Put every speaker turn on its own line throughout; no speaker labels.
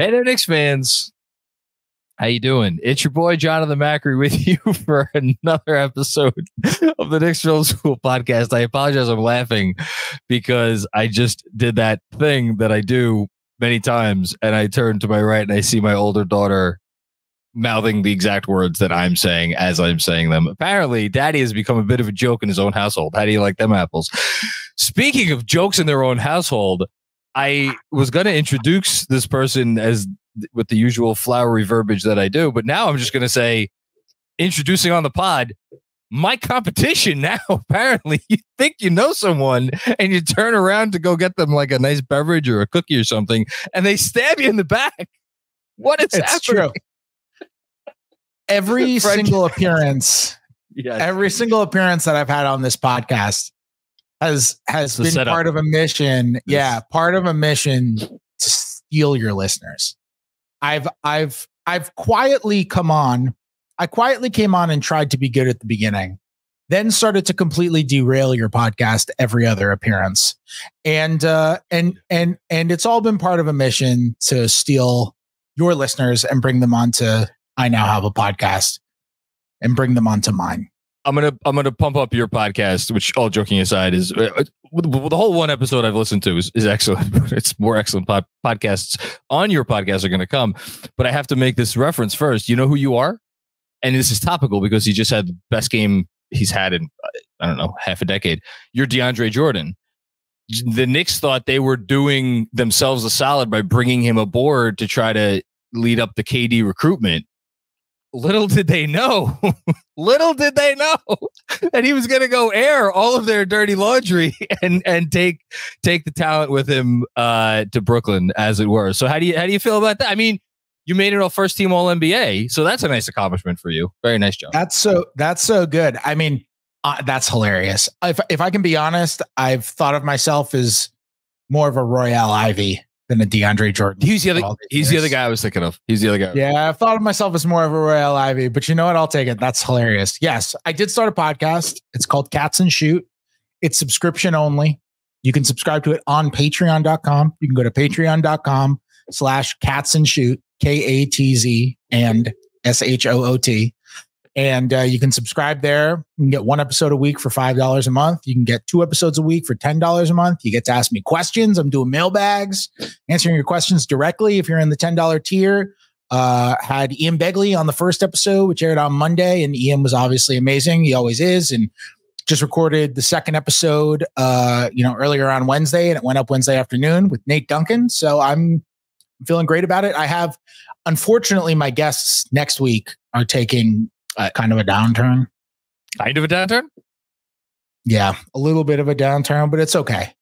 Hey there, Knicks fans. How you doing? It's your boy Jonathan Macri with you for another episode of the Knicks Film School podcast. I apologize, I'm laughing because I just did that thing that I do many times, and I turn to my right and I see my older daughter mouthing the exact words that I'm saying as I'm saying them. Apparently, Daddy has become a bit of a joke in his own household. How do you like them apples? Speaking of jokes in their own household, I was going to introduce this person as with the usual flowery verbiage that I do, but now I'm just going to say, introducing on the pod, my competition now. Apparently, you think you know someone and you turn around to go get them like a nice beverage or a cookie or something, and they stab you in the back. What is
it's
happening?
true. Every single appearance,
Yes.
every single appearance that I've had on this podcast has has been
setup.
part of a mission. Yeah, part of a mission to steal your listeners. I've I've I've quietly come on. I quietly came on and tried to be good at the beginning, then started to completely derail your podcast every other appearance, and uh, and and and it's all been part of a mission to steal your listeners and bring them onto. I now have a podcast, and bring them onto mine.
I'm gonna I'm gonna pump up your podcast, which all joking aside is uh, the whole one episode I've listened to is, is excellent. It's more excellent pod, podcasts on your podcast are gonna come, but I have to make this reference first. You know who you are, and this is topical because he just had the best game he's had in I don't know half a decade. You're DeAndre Jordan. The Knicks thought they were doing themselves a solid by bringing him aboard to try to lead up the KD recruitment little did they know, little did they know that he was going to go air all of their dirty laundry and and take take the talent with him uh, to Brooklyn, as it were. So how do you how do you feel about that? I mean, you made it all first team All NBA, so that's a nice accomplishment for you. Very nice job.
That's so that's so good. I mean, uh, that's hilarious. If if I can be honest, I've thought of myself as more of a Royal Ivey than a DeAndre Jordan.
He's the other. He's the other guy I was thinking of. He's the other guy.
Yeah, I've thought of myself as more of a Royal Ivey, but you know what? I'll take it. That's hilarious. Yes, I did start a podcast. It's called Katz and Shoot. It's subscription only. You can subscribe to it on patreon.com. You can go to patreon.com slash katz and shoot, K A T Z and S H O O T. And uh, you can subscribe there. You can get one episode a week for $5 a month. You can get two episodes a week for $10 a month. You get to ask me questions. I'm doing mailbags, answering your questions directly if you're in the $10 tier. Uh, had Ian Begley on the first episode, which aired on Monday, and Ian was obviously amazing. He always is. And just recorded the second episode, uh, you know, earlier on Wednesday, and it went up Wednesday afternoon with Nate Duncan. So I'm feeling great about it. I have, unfortunately, my guests next week are taking uh, kind of a downturn.
Kind of a downturn.
Yeah, a little bit of a downturn, but it's okay.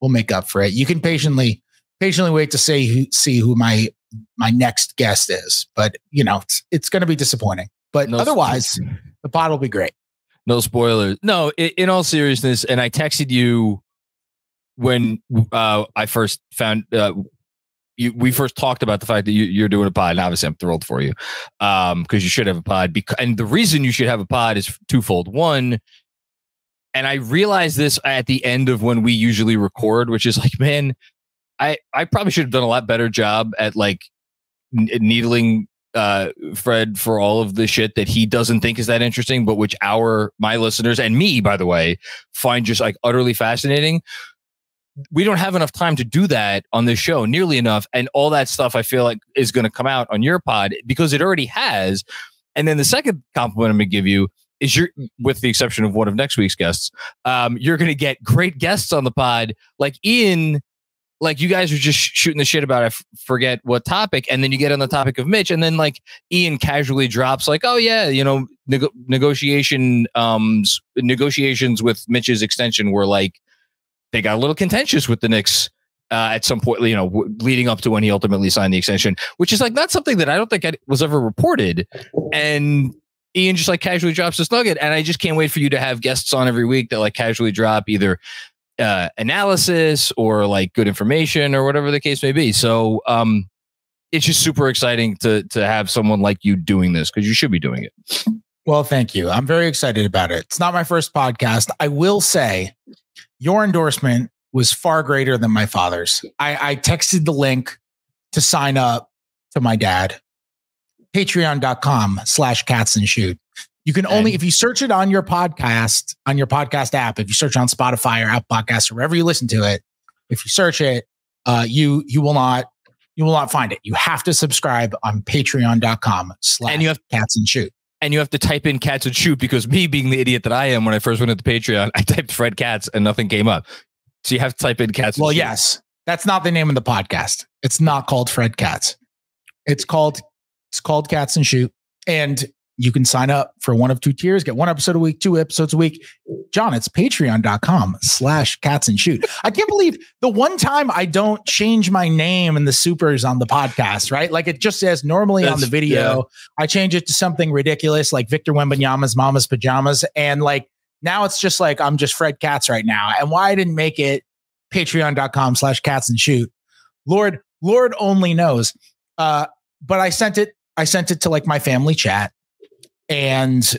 We'll make up for it. You can patiently, patiently wait to see who, see who my my next guest is. But you know, it's, it's going to be disappointing. But
No-
otherwise, the pod will be great.
No spoilers. No, in, in all seriousness, and I texted you when uh, I first found uh, you. We first talked about the fact that you, you're doing a pod, and obviously I'm thrilled for you um, because you should have a pod. And the reason you should have a pod is twofold. One, and I realized this at the end of when we usually record, which is like, man, I I probably should have done a lot better job at like n- needling uh Fred for all of the shit that he doesn't think is that interesting, but which our my listeners and me, by the way, find just like utterly fascinating. We don't have enough time to do that on this show, nearly enough. And all that stuff I feel like is going to come out on your pod because it already has. And then the second compliment I'm going to give you is you're, with the exception of one of next week's guests, um, you're going to get great guests on the pod, like Ian like you guys are just sh- shooting the shit about I f- forget what topic, and then you get on the topic of Mitch, and then like Ian casually drops like, oh yeah, you know, nego- negotiation um negotiations with Mitch's extension were like they got a little contentious with the Knicks. Uh, at some point, you know, leading up to when he ultimately signed the extension, which is like not something that I don't think was ever reported. And Ian just like casually drops this nugget, and I just can't wait for you to have guests on every week that like casually drop either uh, analysis or like good information or whatever the case may be. So um, it's just super exciting to to have someone like you doing this because you should be doing it.
Well, thank you. I'm very excited about it. It's not my first podcast. I will say your endorsement was far greater than my father's. I, I texted the link to sign up to my dad. Patreon.com slash katz and shoot. You can only,
And-
if you search it on your podcast, on your podcast app, if you search on Spotify or Apple Podcasts or wherever you listen to it, if you search it, uh, you you will not you will not find it. You have to subscribe on patreon.com slash
And you have
katz and shoot.
And you have to type in katz and shoot because me being the idiot that I am when I first went into Patreon, I typed Fred Katz and nothing came up. So you have to type in katz. and
Well,
Shoot.
yes, that's not the name of the podcast. It's not called Fred Katz. It's called it's called Katz and Shoot, and you can sign up for one of two tiers, get one episode a week, two episodes a week. John, it's patreon.com slash katz and shoot. I can't believe the one time I don't change my name in the supers on the podcast, right? Like it just says normally on the video, I change it to something ridiculous like Victor Wembanyama's Mama's Pajamas. And like now it's just like I'm just Fred Katz right now. And why I didn't make it patreon.com slash katz and shoot. Lord, Lord only knows. Uh, but I sent it, I sent it to like my family chat. And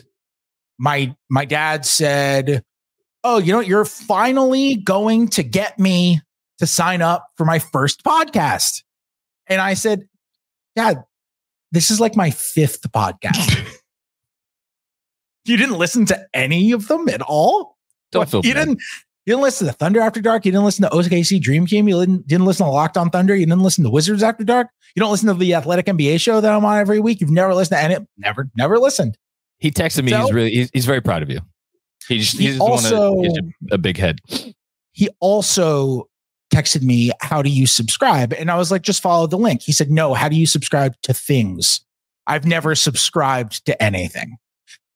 my my dad said, Oh, you know, you're finally going to get me to sign up for my first podcast. And I said, Dad, this is like my fifth podcast. you didn't listen to any of them at all?
Don't feel
you
bad.
didn't you didn't listen to Thunder After Dark. You didn't listen to OKC Dream Team. You didn't, didn't listen to Locked On Thunder. You didn't listen to Wizards After Dark. You don't listen to the Athletic NBA show that I'm on every week. You've never listened to any. Never, never listened.
He texted me.
So-
he's really he's, he's very proud of you. He just
He
he, just wanna,
also-
he's a, a big head.
He also texted me, "How do you subscribe?" And I was like, "Just follow the link." He said, "No. How do you subscribe to things?" I've never subscribed to anything.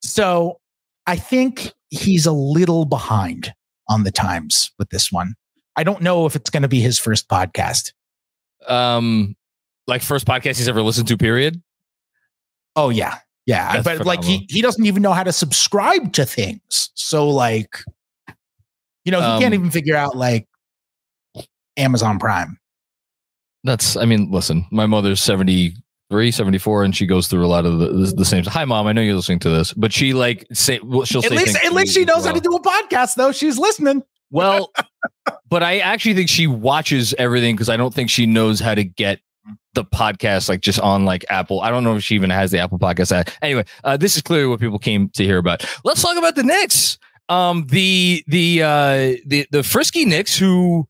So I think he's a little behind on the times with this one. I don't know if it's going to be his first podcast.
Um, like first podcast he's ever listened to. Period.
Oh yeah. Yeah.
That's
but like he, he doesn't even know how to subscribe to things. So like, you know, he
Um,
can't even figure out like Amazon Prime.
That's. I mean, listen. My mother's 73, 74, and she goes through a lot of the, the, the same. Hi, mom. I know you're listening to this, but she like say. Well, she'll
At
say.
least at least she knows
as
how to do a podcast though. She's listening.
Well, but I actually think she watches everything because I don't think she knows how to get the podcast like just on like Apple. I don't know if she even has the Apple podcast app. Anyway, uh, this is clearly what people came to hear about. Let's talk about the Knicks. Um, the the uh, the the frisky Knicks who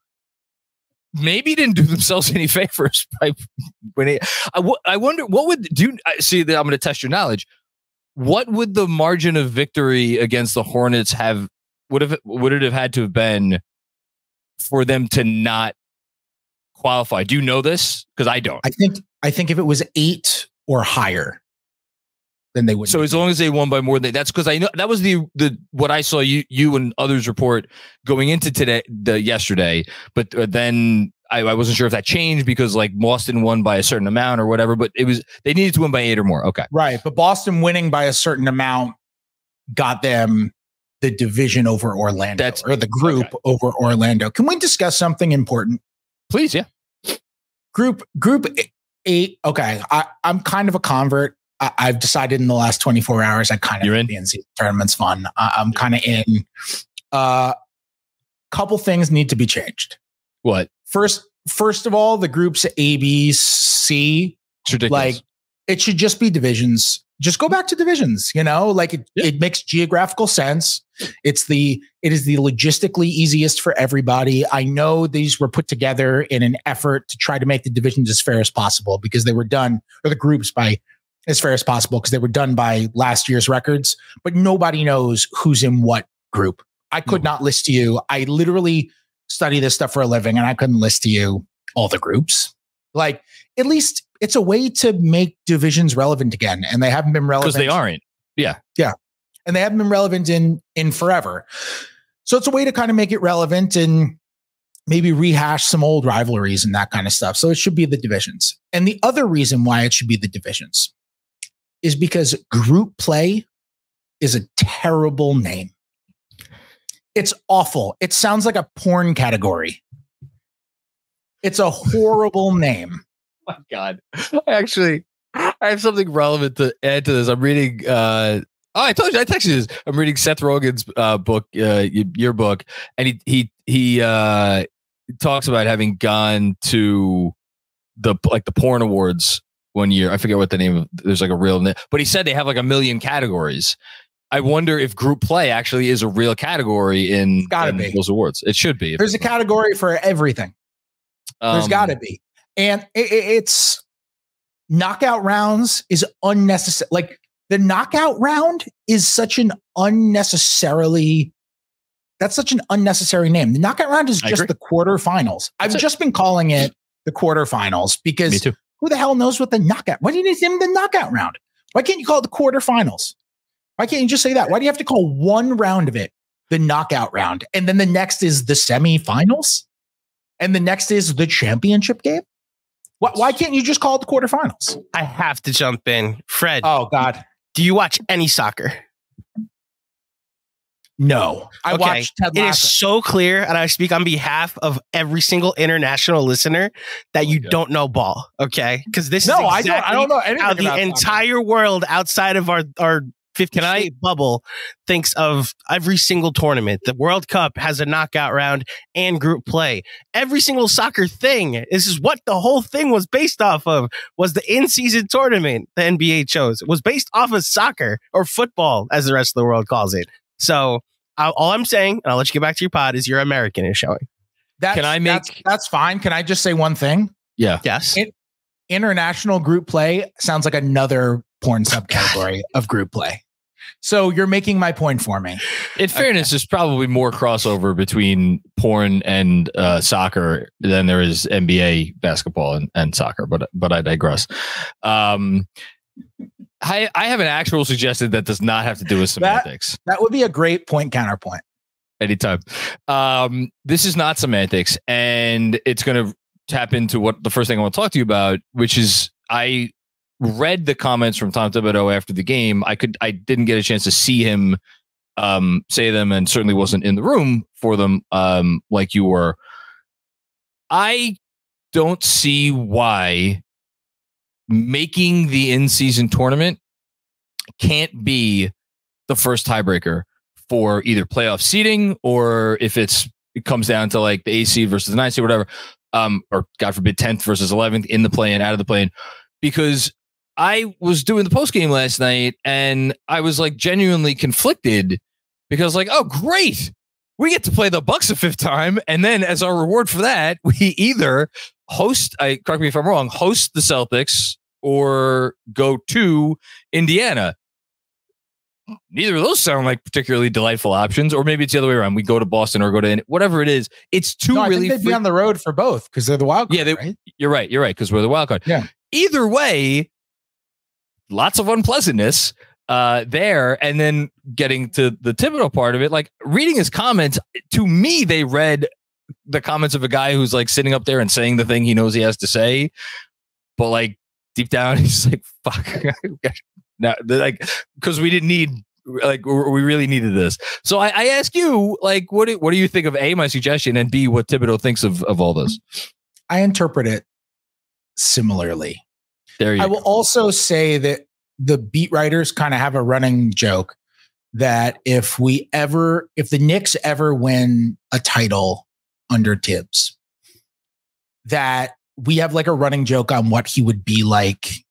maybe didn't do themselves any favors by. I, w- I wonder what would do. You, see that I'm going to test your knowledge. What would the margin of victory against the Hornets have? Would have would it have had to have been for them to not qualify? Do you know this? Because I don't.
I think I think if it was eight or higher, then they would.
So as long as they won by more than that's because I know that was the the what I saw you you and others report going into today the yesterday, but uh, then I, I wasn't sure if that changed because like Boston won by a certain amount or whatever, but it was they needed to win by eight or more. Okay,
right, but Boston winning by a certain amount got them the division over Orlando
That's-
or the group
okay.
over Orlando. Can we discuss something important?
please, yeah.
group group eight okay I, i'm kind of a convert I, i've decided in the last 24 hours i kind of
You're in?
the in-season tournament's fun I, i'm kind of in uh couple things need to be changed
What?
first first of all the groups a b c
It's ridiculous.
like it should just be divisions just go back to divisions you know like it,
Yeah.
it makes geographical sense it's the it is the logistically easiest for everybody i know these were put together in an effort to try to make the divisions as fair as possible because they were done or the groups by as fair as possible because they were done by last year's records but nobody knows who's in what group. I could hmm. not list to you. I literally study this stuff for a living and i couldn't list to you all the groups. Like at least it's a way to make divisions relevant again and they haven't been relevant
because they aren't. Yeah. Yeah.
And they haven't been relevant in in forever. So it's a way to kind of make it relevant and maybe rehash some old rivalries and that kind of stuff. So it should be the divisions. And the other reason why it should be the divisions is because group play is a terrible name. It's awful. It sounds like a porn category. It's a horrible name.
Oh my god. I actually i have something relevant to add to this. I'm reading uh oh i told you i texted you this. I'm reading seth rogen's uh book uh your book and he he he uh talks about having gone to the like the porn awards one year. I forget what the name of. There's like a real, name, but he said they have like a million categories. I wonder if group play actually is a real category in,
gotta
in
be.
those awards. It should be.
There's a category for everything. There's
um,
got to be, and it, it- it's knockout rounds is unnecessary. Like the knockout round is such an unnecessarily. That's such an unnecessary name. The knockout round is
I
just
agree.
the quarterfinals. I've
it.
just been calling it the quarterfinals
Me
because
too.
Who the hell knows what the knockout? Why do you need to name the knockout round? Why can't you call it the quarterfinals? Why can't you just say that? Why do you have to call one round of it the knockout round, and then the next is the semifinals, and the next is the championship game? Why, why can't you just call it the quarterfinals?
I have to jump in. Fred,
Oh God,
do you watch any soccer?
No! I
Okay.
watched Ted
It is so clear, and I speak on behalf of every single international listener that oh you
God.
don't know ball. Okay, because this
No,
is
I don't. I don't know anything
how the
about soccer.
entire world outside of our our 50
Can I-
bubble thinks of every single tournament. The World Cup has a knockout round and group play. Every single soccer thing. This is what the whole thing was based off of. Was the in-season tournament the NBA chose? It was based off of soccer or football, as the rest of the world calls it. So I- all I'm saying, and I'll let you get back to your pod, is your American is showing.
That's,
Can I
that's,
make-
that's fine? Can I just say one thing?
Yeah.
Yes.
It- International group play sounds like another porn subcategory of group play. So you're making my point for me.
In fairness, there's probably more crossover between porn and uh, soccer than there is NBA basketball and, and soccer. But but I digress. Um, I I have an actual suggestion that does not have to do with
That-
semantics.
That would be a great point counterpoint.
anytime. Um, this is not semantics, and it's going to tap into what the first thing I want to talk to you about, which is I read the comments from Tom Thibodeau after the game. I could I didn't get a chance to see him um, say them, and certainly wasn't in the room for them um, like you were. I don't see why making the in-season tournament can't be the first tiebreaker for either playoff seeding or if it's it comes down to like the AC versus the nine seed, whatever, um, or God forbid, tenth versus eleventh in the play and out of the plane, because I was doing the post game last night and I was like genuinely conflicted because like, oh great, we get to play the Bucks a fifth time, and then as our reward for that, we either host. I correct me if I'm wrong. Host the Celtics or go to Indiana neither of those sound like particularly delightful options, or maybe it's the other way around. We go to Boston or go to whatever it is. It's two
No,
really.
they'd
free-
be on the road for both because they're the wild card.
Yeah, they-
right?
you're right. You're right because we're the wild card.
Yeah.
Either way, lots of unpleasantness uh, there, and then getting to the Thibodeau part of it, like reading his comments. To me, they read the comments of a guy who's like sitting up there and saying the thing he knows he has to say, but like deep down, he's like, "Fuck." now, like, because we didn't need. Like we really needed this, so I, I ask you, like, what do, what do you think of a my suggestion and b what Thibodeau thinks of of all this?
I interpret it similarly.
There you
I
go.
will also say that the beat writers kind of have a running joke that if we ever, if the Knicks ever win a title under Thibs, that we have like a running joke on what he would be like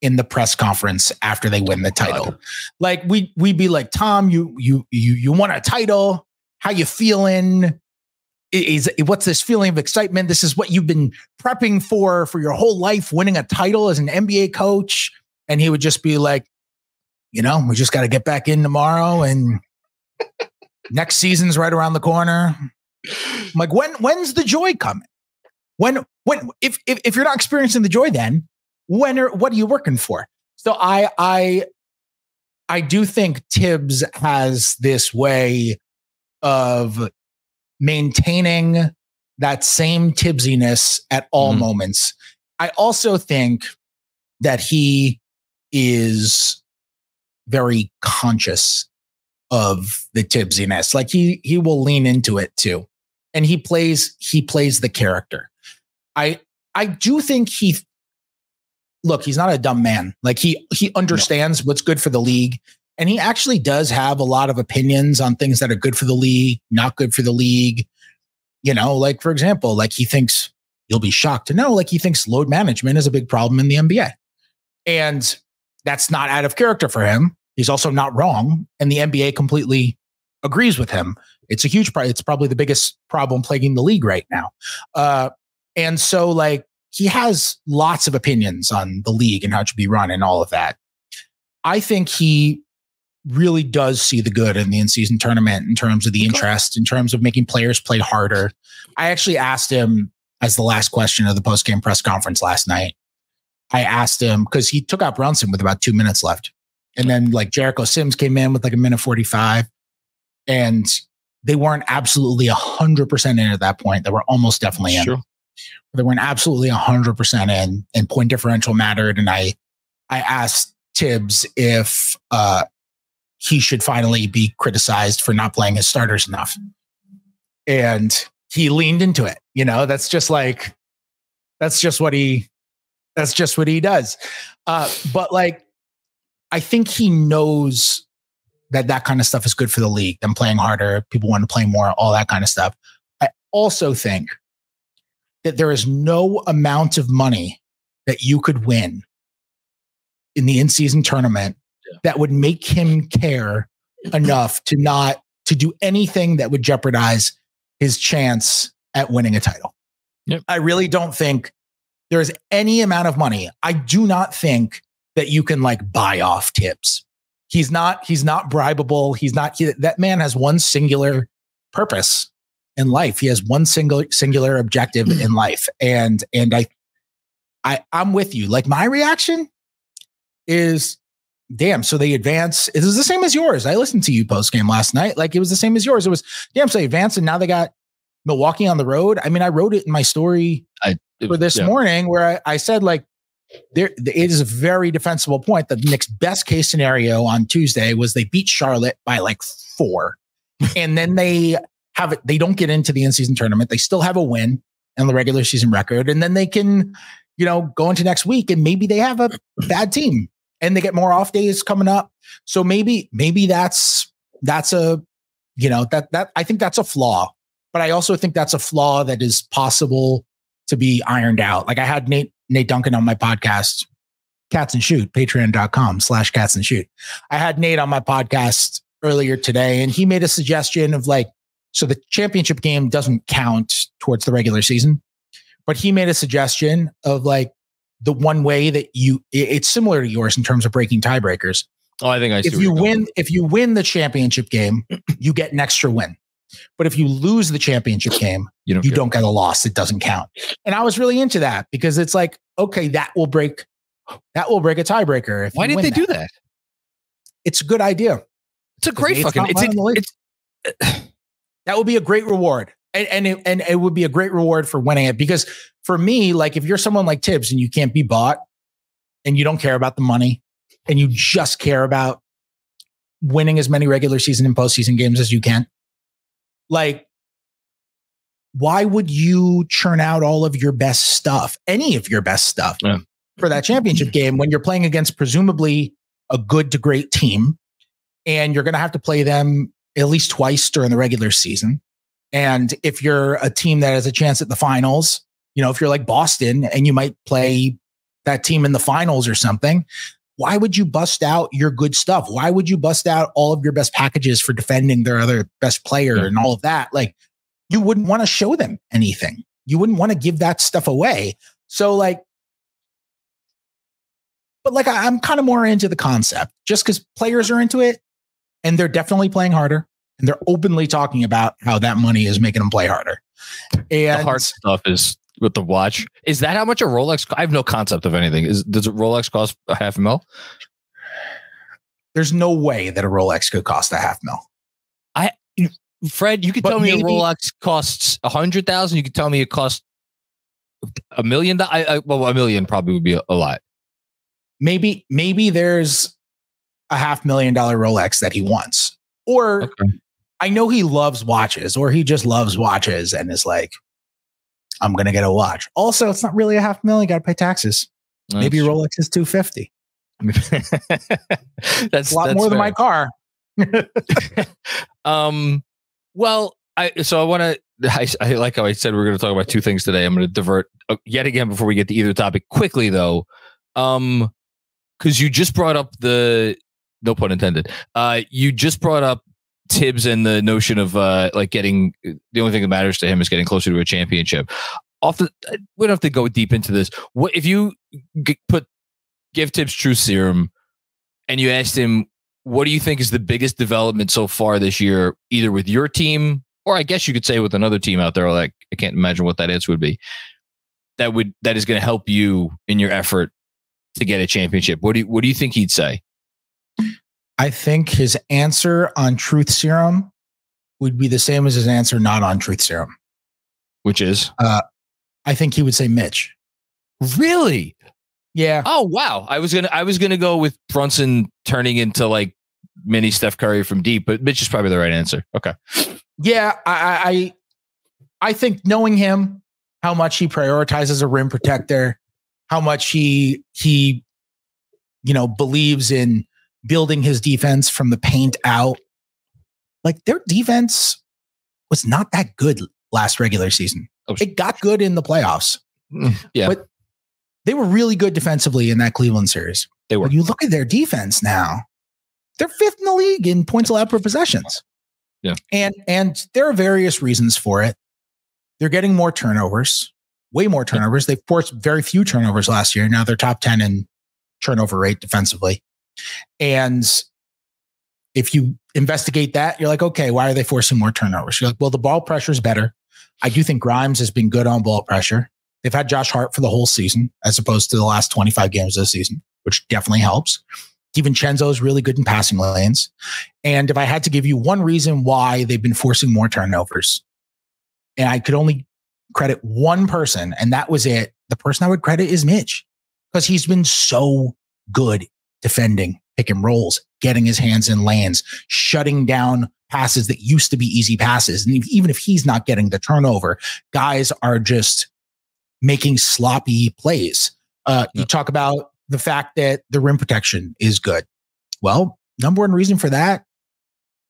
in the press conference after they win the title. Like we we'd be like, Tom, you you you you won a title. How you feeling? Is what's this feeling of excitement? This is what you've been prepping for for your whole life, winning a title as an NBA coach. And he would just be like, you know, we just got to get back in tomorrow, and next season's right around the corner. I'm like, when when's the joy coming? When when if if, if you're not experiencing the joy, then when are what are you working for? So I I I do think Thibs has this way of maintaining that same Thibsiness at all
Mhm.
moments. I also think that he is very conscious of the Thibsiness. Like he he will lean into it too. And he plays he plays the character. I I do think he look, he's not a dumb man. Like he he understands what's good for the league. And he actually does have a lot of opinions on things that are good for the league, not good for the league. You know, like for example, like he thinks you'll be shocked to know, like he thinks load management is a big problem in the NBA. And that's not out of character for him. He's also not wrong. And the NBA completely agrees with him. It's a huge problem. It's probably the biggest problem plaguing the league right now. Uh, and so, like, he has lots of opinions on the league and how it should be run and all of that. I think he really does see the good in the in season tournament in terms of the interest, in terms of making players play harder. I actually asked him as the last question of the post game press conference last night. I asked him because he took out Brunson with about two minutes left. And then like Jericho Sims came in with like a minute 45 and they weren't absolutely 100% in at that point. They were almost definitely in. Sure. They weren't absolutely 100% in and point differential mattered. And I, I asked Thibs if uh, he should finally be criticized for not playing his starters enough. And he leaned into it. You know, that's just like, that's just what he, that's just what he does. Uh, but like, I think he knows that that kind of stuff is good for the league, them playing harder, people want to play more, all that kind of stuff. I also think that there is no amount of money that you could win in the in-season tournament yeah. that would make him care enough to not to do anything that would jeopardize his chance at winning a title. Yep. I really don't think there's any amount of money. I do not think that you can like buy off Thibs. He's not he's not bribable. He's not he, that man has one singular purpose in life. He has one single singular objective mm. in life. And and I I I'm with you. Like my reaction is damn, so they advance. It was the same as yours. I listened to you post game last night. Like it was the same as yours. It was damn, so they advance and now they got Milwaukee on the road. I mean, I wrote it in my story I, for this yeah. morning where I, I said like there it is a very defensible point. That the Knicks' best case scenario on Tuesday was they beat Charlotte by like four, and then they have it. They don't get into the in-season tournament. They still have a win in the regular season record, and then they can, you know, go into next week and maybe they have a bad team and they get more off days coming up. So maybe maybe that's that's a you know that that I think that's a flaw, but I also think that's a flaw that is possible to be ironed out. Like I had Nate Nate Duncan on my podcast, Katz and Shoot, patreon.com slash katz and shoot. I had Nate on my podcast earlier today, and he made a suggestion of like, so the championship game doesn't count towards the regular season, but he made a suggestion of like the one way that you it's similar to yours in terms of breaking tiebreakers.
Oh, I think I
if you win if you win the championship game, you get an extra win. But if you lose the championship game, you don't, you don't get a loss. It doesn't count. And I was really into that because it's like, okay, that will break that will break a tiebreaker.
Why did they
that.
do that?
It's a good idea.
It's a great fucking. It's, it's, it's,
that would be a great reward, and and it, and it would be a great reward for winning it. Because for me, like if you're someone like Thibs and you can't be bought, and you don't care about the money, and you just care about winning as many regular season and postseason games as you can, like, why would you churn out all of your best stuff, any of your best stuff yeah. for that championship game when you're playing against presumably a good to great team and you're going to have to play them at least twice during the regular season? And if you're a team that has a chance at the finals, you know, if you're like Boston and you might play that team in the finals or something, why would you bust out your good stuff? Why would you bust out all of your best packages for defending their other best player yeah. and all of that? Like, you wouldn't want to show them anything. You wouldn't want to give that stuff away. So, like, but like, I, I'm kind of more into the concept just because players are into it and they're definitely playing harder and they're openly talking about how that money is making them play harder. And
the hard stuff is with the watch. Is that how much a Rolex? I have no concept of anything. Is does a Rolex cost a half mil?
There's no way that a Rolex could cost a half mil.
I, Fred, you could but tell maybe, me a Rolex costs a hundred thousand. You could tell me it costs a million. I, I, well, a million probably would be a, a lot.
Maybe, maybe there's a half million dollar Rolex that he wants, or okay. I know he loves watches, or he just loves watches and is like, I'm going to get a watch. Also, it's not really a half million. You Got to pay taxes. That's Maybe Rolex is 250. that's a lot that's more fair. than my car.
um, well, I, so I want to, I, I, like how I said, we are going to talk about two things today. I'm going to divert uh, yet again before we get to either topic quickly though. Um, because you just brought up the no pun intended. Uh, you just brought up Thibs and the notion of uh, like getting the only thing that matters to him is getting closer to a championship. Off the, we don't have to go deep into this. What if you g- put give Thibs truth serum and you asked him what do you think is the biggest development so far this year, either with your team or I guess you could say with another team out there? Like I can't imagine what that answer would be. That would that is going to help you in your effort to get a championship. What do you, what do you think he'd say?
I think his answer on truth serum would be the same as his answer not on truth serum.
Which is?
Uh, I think he would say Mitch.
Really?
Yeah.
Oh wow. I was gonna I was gonna go with Brunson turning into like mini Steph Curry from deep, but Mitch is probably the right answer. Okay.
Yeah, I I I think knowing him, how much he prioritizes a rim protector, how much he he you know believes in building his defense from the paint out. Like their defense was not that good last regular season.
Oh,
It got good in the playoffs.
Mm, yeah.
But they were really good defensively in that Cleveland series.
They were.
When you look at their defense now, they're fifth in the league in points allowed per possessions.
Yeah.
And and there are various reasons for it. They're getting more turnovers, way more turnovers. They forced very few turnovers last year. Now they're top 10 in turnover rate defensively. And if you investigate that, you're like, okay, why are they forcing more turnovers? You're like, well, the ball pressure is better. I do think Grimes has been good on ball pressure. They've had Josh Hart for the whole season, as opposed to the last 25 games of the season, which definitely helps. DiVincenzo is really good in passing lanes. And if I had to give you one reason why they've been forcing more turnovers, and I could only credit one person, and that was it, the person I would credit is Mitch, because he's been so good defending pick and rolls, getting his hands in lanes, shutting down passes that used to be easy passes. And even if he's not getting the turnover, guys are just making sloppy plays. Uh, You talk about the fact that the rim protection is good. Well, number one reason for that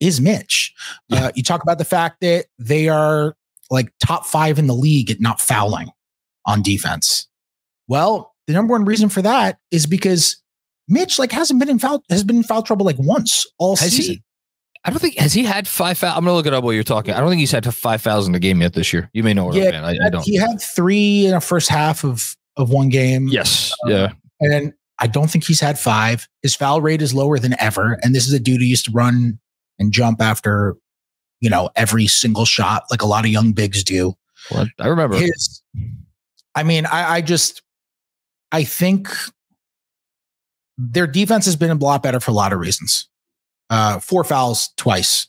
is Mitch.
Yeah.
Uh, you talk about the fact that they are like top five in the league at not fouling on defense. Well, the number one reason for that is because Mitch like hasn't been in foul has been in foul trouble like once all
Has
season.
he? I don't think has he had five foul. I'm gonna look it up while you're talking. I don't think he's had five fouls in game yet this year. You may know where
Yeah.
I, I don't.
He had three in a first half of of one game.
Yes. Um, yeah.
And I don't think he's had five. His foul rate is lower than ever. And this is a dude who used to run and jump after, you know, every single shot, like a lot of young bigs do.
Well, I remember.
His, I mean, I, I just, I think their defense has been a lot better for a lot of reasons. Uh, four fouls twice,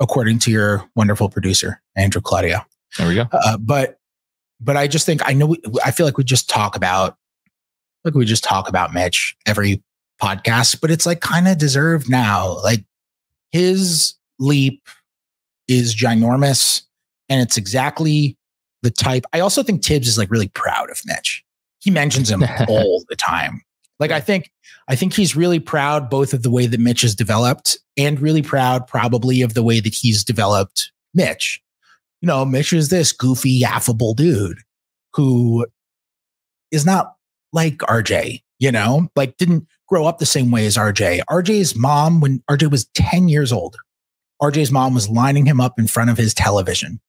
according to your wonderful producer, Andrew Claudio.
There we go.
Uh, but but I just think I know we, I feel like we just talk about like we just talk about Mitch every podcast, but it's like kind of deserved now. Like his leap is ginormous, and it's exactly the type. I also think Thibs is like really proud of Mitch. He mentions him all the time. Like I think I think he's really proud both of the way that Mitch has developed and really proud probably of the way that he's developed Mitch. You know, Mitch is this goofy, affable dude who is not like RJ, you know, like didn't grow up the same way as RJ. RJ's mom, when RJ was 10 years old, RJ's mom was lining him up in front of his television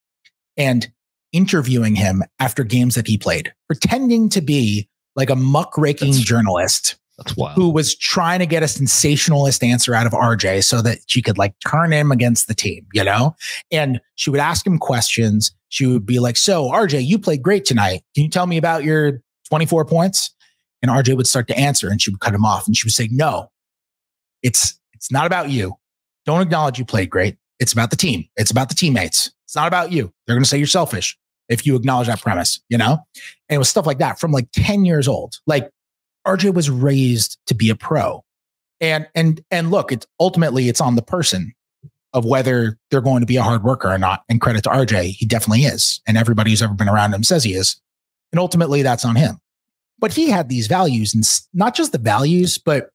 and interviewing him after games that he played, pretending to be like a muckraking
That's-
journalist
That's wild.
who was trying to get a sensationalist answer out of RJ so that she could like turn him against the team, you know? And she would ask him questions. She would be like, So, RJ, you played great tonight. Can you tell me about your 24 points? And RJ would start to answer and she would cut him off and she would say, No, it's it's not about you. Don't acknowledge you played great. It's about the team. It's about the teammates. It's not about you. They're going to say you're selfish if you acknowledge that premise, you know? And it was stuff like that from like 10 years old. Like RJ was raised to be a pro. And and and look, it's ultimately it's on the person of whether they're going to be a hard worker or not. And credit to RJ, he definitely is. And everybody who's ever been around him says he is. And ultimately that's on him. But he had these values and not just the values, but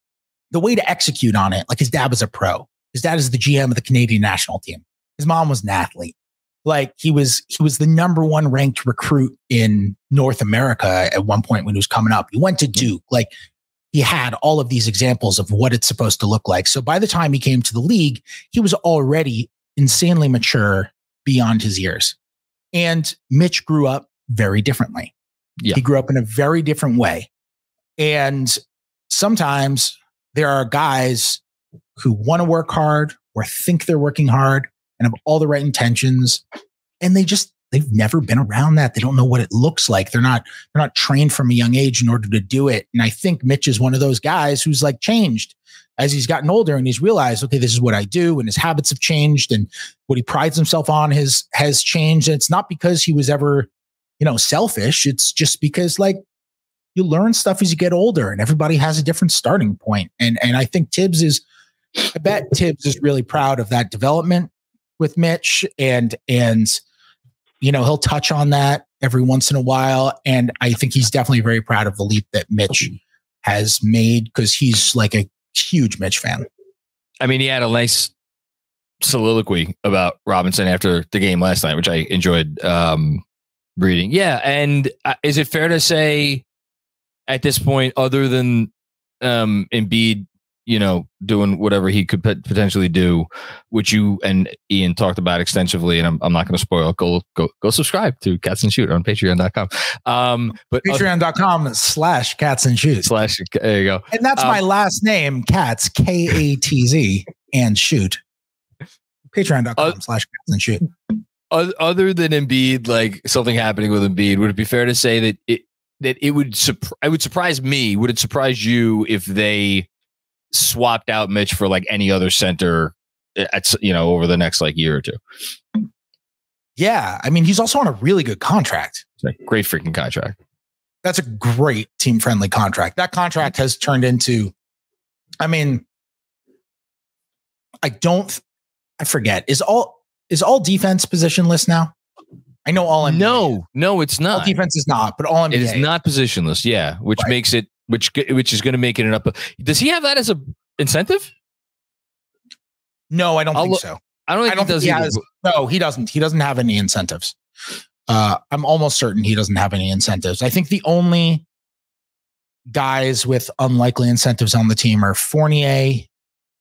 the way to execute on it. Like his dad was a pro. His dad is the GM of the Canadian national team. His mom was an athlete. Like he was, he was the number one ranked recruit in North America at one point when he was coming up. He went to mm-hmm. Duke. Like he had all of these examples of what it's supposed to look like. So by the time he came to the league, he was already insanely mature beyond his years. And Mitch grew up very differently.
Yeah.
He grew up in a very different way. And sometimes there are guys who want to work hard or think they're working hard and have all the right intentions. And they just they've never been around that. They don't know what it looks like. They're not they're not trained from a young age in order to do it. And i think mitch is one of those guys who's like changed. As he's gotten older and he's realized okay this is what i do and his habits have changed and what he prides himself on has has changed. And it's not because he was ever you know selfish. It's just because like you learn stuff as you get older and everybody has a different starting point. And and i think thibs is i bet thibs is really proud of that development with mitch and and you know he'll touch on that every once in a while and i think he's definitely very proud of the leap that mitch has made because he's like a huge mitch fan
I mean, he had a nice soliloquy about Robinson after the game last night, which I enjoyed um, reading. Yeah, and uh, is it fair to say at this point, other than um, Embiid, you know, doing whatever he could pot- potentially do, which you and Ian talked about extensively, and I'm, I'm not going to spoil. it. Go go go subscribe to Katz and Shoot on Patreon.com. Um, but
patreon.com slash katz and shoot
slash there you go.
and that's
Um,
my last name katz k-a-t-z and shoot patreon.com
Uh,
slash katz and shoot
other than Embiid, like something happening with Embiid, would it be fair to say that it that it would it would surprise me? Would it surprise you if they swapped out Mitch for like any other center at you know over the next like year or two?
yeah i mean he's also on a really good contract
It's a great freaking contract.
that's a great team friendly contract. That contract has turned into, I mean, I don't, I forget. Is all is all defense positionless now? I know all NBA.
No, no, it's
all
not.
defense is not, but all NBA.
It is not positionless. Yeah, which
Right.
makes it which which is going to make it an up. Does he have that as a incentive?
No, I don't
I'll
think
look-
so.
I don't think
I don't
he does
think he has- No, he doesn't. He doesn't have any incentives. Uh, I'm almost certain he doesn't have any incentives. I think the only guys with unlikely incentives on the team are Fournier,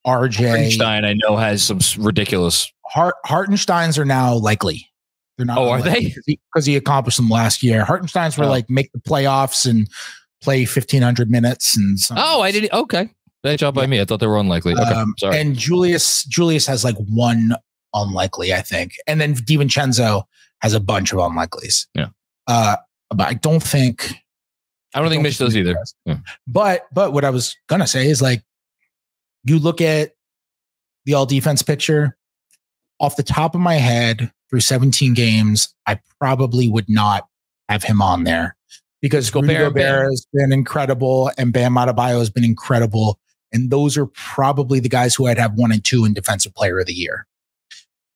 RJ,
Einstein, I know, has some ridiculous.
Hart, Hartensteins are now likely. They're not.
Oh, are they?
Because he, he accomplished them last year. Hartensteins were
Oh.
like make the playoffs and play 1500 minutes and. some-
Oh, I didn't. Okay, bad job by me. I thought they were unlikely. Okay,
Um,
sorry.
And Julius Julius has like one unlikely, I think, and then DiVincenzo has a bunch of unlikelies.
Yeah.
Uh, but I don't think.
I don't think Mitch does either.
does.
Yeah.
But but what I was gonna say is like, you look at the all defense picture. Off the top of my head, through 17 games, I probably would not have him on there because
Gobert
Rudy. Gobert has been incredible and Bam Adebayo has been incredible. And those are probably the guys who I'd have one and two in defensive player of the year.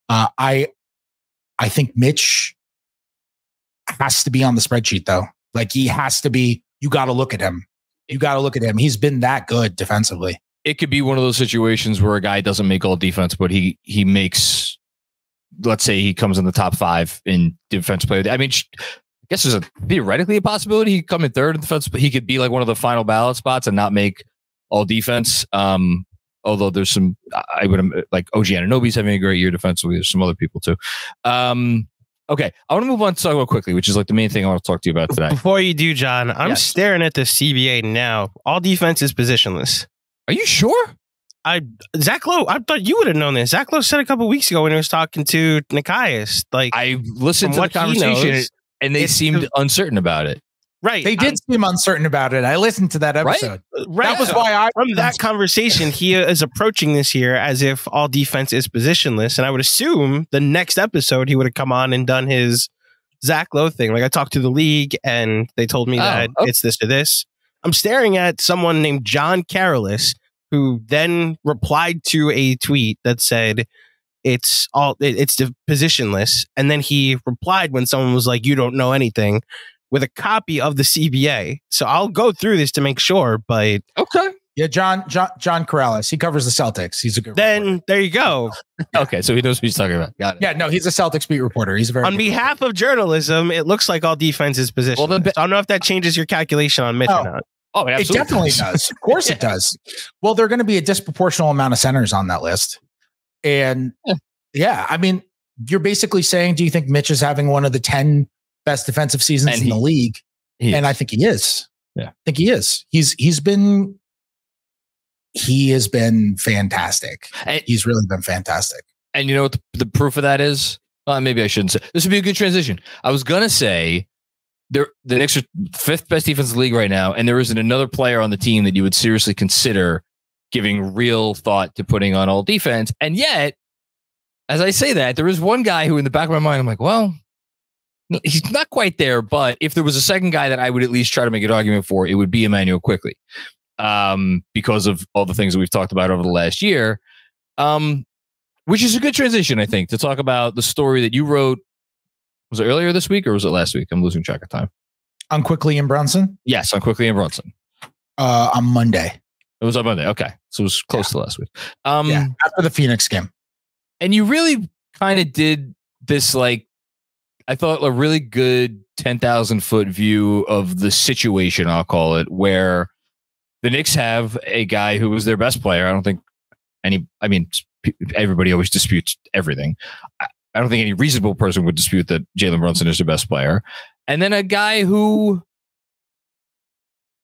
Uh, I, I think Mitch has to be on the spreadsheet though. Like he has to be, you got to look at him. You got to look at him. He's been that good defensively.
it could be one of those situations where a guy doesn't make all defense, but he he makes. Let's say he comes in the top five in defense player. I mean, I guess there's a theoretically a possibility he could come in third in defense, but he could be like one of the final ballot spots and not make all defense. Um, although there's some, I would like OG Anunoby's having a great year defensively. There's some other people too. Um, okay, I want to move on to talk about quickly, which is like the main thing I want to talk to you about today.
Before you do, John, I'm
Yes.
staring at the CBA now. All defense is positionless.
Are you sure?
I Zach Lowe, I thought you would have known this. Zach Lowe said a couple weeks ago when he was talking to Nikias, like
I listened to the conversation
knows,
and they
it's
seemed
the-
uncertain about it.
right.
They did seem uncertain about it. I listened to that episode.
Uh, I'm- right.
That was why I
from that conversation, he is approaching this year as if all defense is positionless. And I would assume the next episode he would have come on and done his Zach Lowe thing. Like I talked to the league and they told me
Oh,
that
okay.
it's this or this. I'm staring at someone named John Karalis, who then replied to a tweet that said it's all it- it's the positionless and then he replied when someone was like you don't know anything with a copy of the CBA. So I'll go through this to make sure, but
Okay.
Yeah, John John John Karalis. He covers the Celtics. He's a good.
then
reporter.
there you go.
Okay, so he knows what he's talking about. Got it.
yeah, no, he's a Celtics beat reporter. He's a very
On
good
behalf of journalism, it looks like all defense is position.
Well, then-
I don't know if that changes your calculation on Mitch
Oh.
or not.
Oh, it,
it definitely does. does. Of course, yeah. it does. Well, there are going to be a disproportional amount of centers on that list, and yeah. yeah, I mean, you're basically saying, do you think Mitch is having one of the ten best defensive seasons and in he, the league? And I think he is.
Yeah, I
think he is. He's he's been he has been fantastic. And, he's really been fantastic.
And you know what the, the proof of that is? Well, maybe I shouldn't say. This would be a good transition. I was gonna say they're the next fifth best defense in the league right now, and there isn't another player on the team that you would seriously consider giving real thought to putting on all defense. And yet, as I say that, there is one guy who, in the back of my mind, I'm like, well, he's not quite there. But if there was a second guy that I would at least try to make an argument for, it would be Immanuel Quickley, um, because of all the things that we've talked about over the last year. Um, which is a good transition, I think, to talk about the story that you wrote was it earlier this week or was it last week? I'm losing track of time.
On Quickley and Brunson?
Yes, on Quickley and Brunson.
Uh, on Monday.
It was on Monday. Okay. So it was close yeah. to last week. Um,
yeah, after the Phoenix game.
And you really kind of did this, like, I thought a really good 10,000 foot view of the situation, I'll call it, where the Knicks have a guy who was their best player. I don't think any, I mean, everybody always disputes everything. I don't think any reasonable person would dispute that Jalen Brunson is the best player. And then a guy who,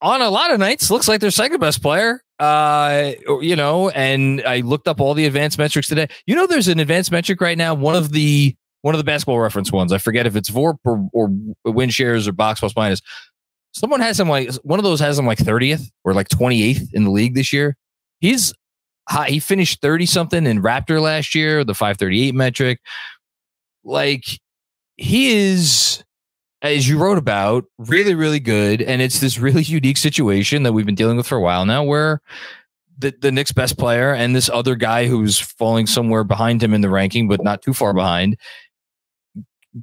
on a lot of nights, looks like their second best player. Uh, you know, and I looked up all the advanced metrics today. You know, there's an advanced metric right now. One of the one of the basketball reference ones. I forget if it's VORP or, or win shares or box plus minus. Someone has him like one of those has him like 30th or like 28th in the league this year. He's high, he finished 30 something in Raptor last year, the 538 metric like he is as you wrote about really really good. And it's this really unique situation that we've been dealing with for a while now where the, the Knicks best player and this other guy who's falling somewhere behind him in the ranking but not too far behind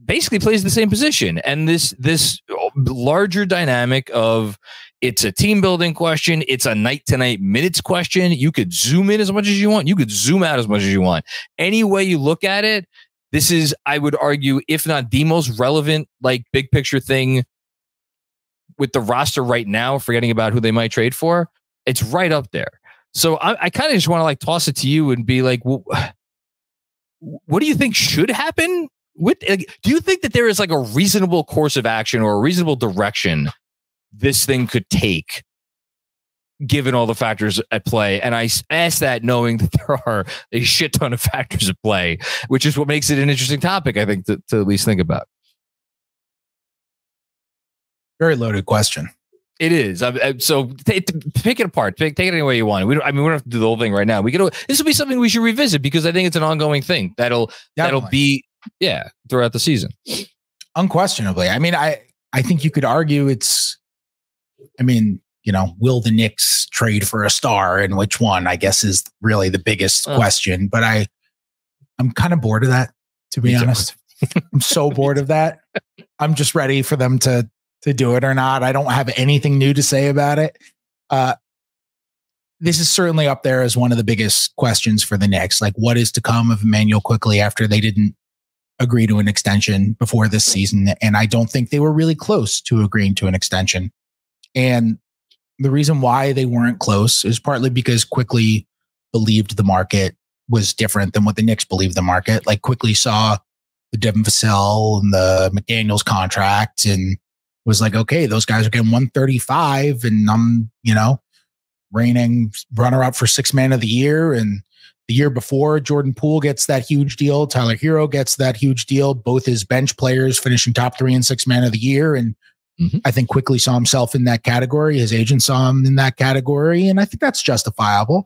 basically plays the same position. And this this larger dynamic of it's a team building question it's a night to night minutes question. You could zoom in as much as you want you could zoom out as much as you want. Any way you look at it this is, I would argue, if not the most relevant, like big picture thing with the roster right now, forgetting about who they might trade for. It's right up there. So I, I kind of just want to like toss it to you and be like, well, what do you think should happen? With, like, do you think that there is like a reasonable course of action or a reasonable direction this thing could take given all the factors at play. And I ask that knowing that there are a shit ton of factors at play, which is what makes it an interesting topic, I think, to, to at least think about.
Very loaded question.
It is. so t- t- pick it apart. Take, take it any way you want. We don't, I mean, we don't have to do the whole thing right now. We could. This will be something we should revisit because I think it's an ongoing thing. That'll Definitely. that'll be yeah throughout the season.
Unquestionably. I mean, I I think you could argue it's. I mean, you know, will the Knicks trade for a star and which one, I guess is really the biggest question. But I, I'm kind of bored of that, to be honest. I'm so bored of that. I'm just ready for them to, to do it or not. I don't have anything new to say about it. Uh, this is certainly up there as one of the biggest questions for the Knicks. Like, what is to come of Immanuel Quickley after they didn't agree to an extension before this season? And I don't think they were really close to agreeing to an extension. And the reason why they weren't close is partly because Quickley believed the market was different than what the Knicks believed the market. Like Quickley saw the Devin Vassell and the McDaniels contract and was like, okay, those guys are getting 135 and I'm, you know, reigning runner up for six man of the year. And the year before, Jordan Poole gets that huge deal. Tyler Herro gets that huge deal. Both his bench players finishing top three and six man of the year. And Mm-hmm. I think Quickley saw himself in that category. His agent saw him in that category, and I think that's justifiable.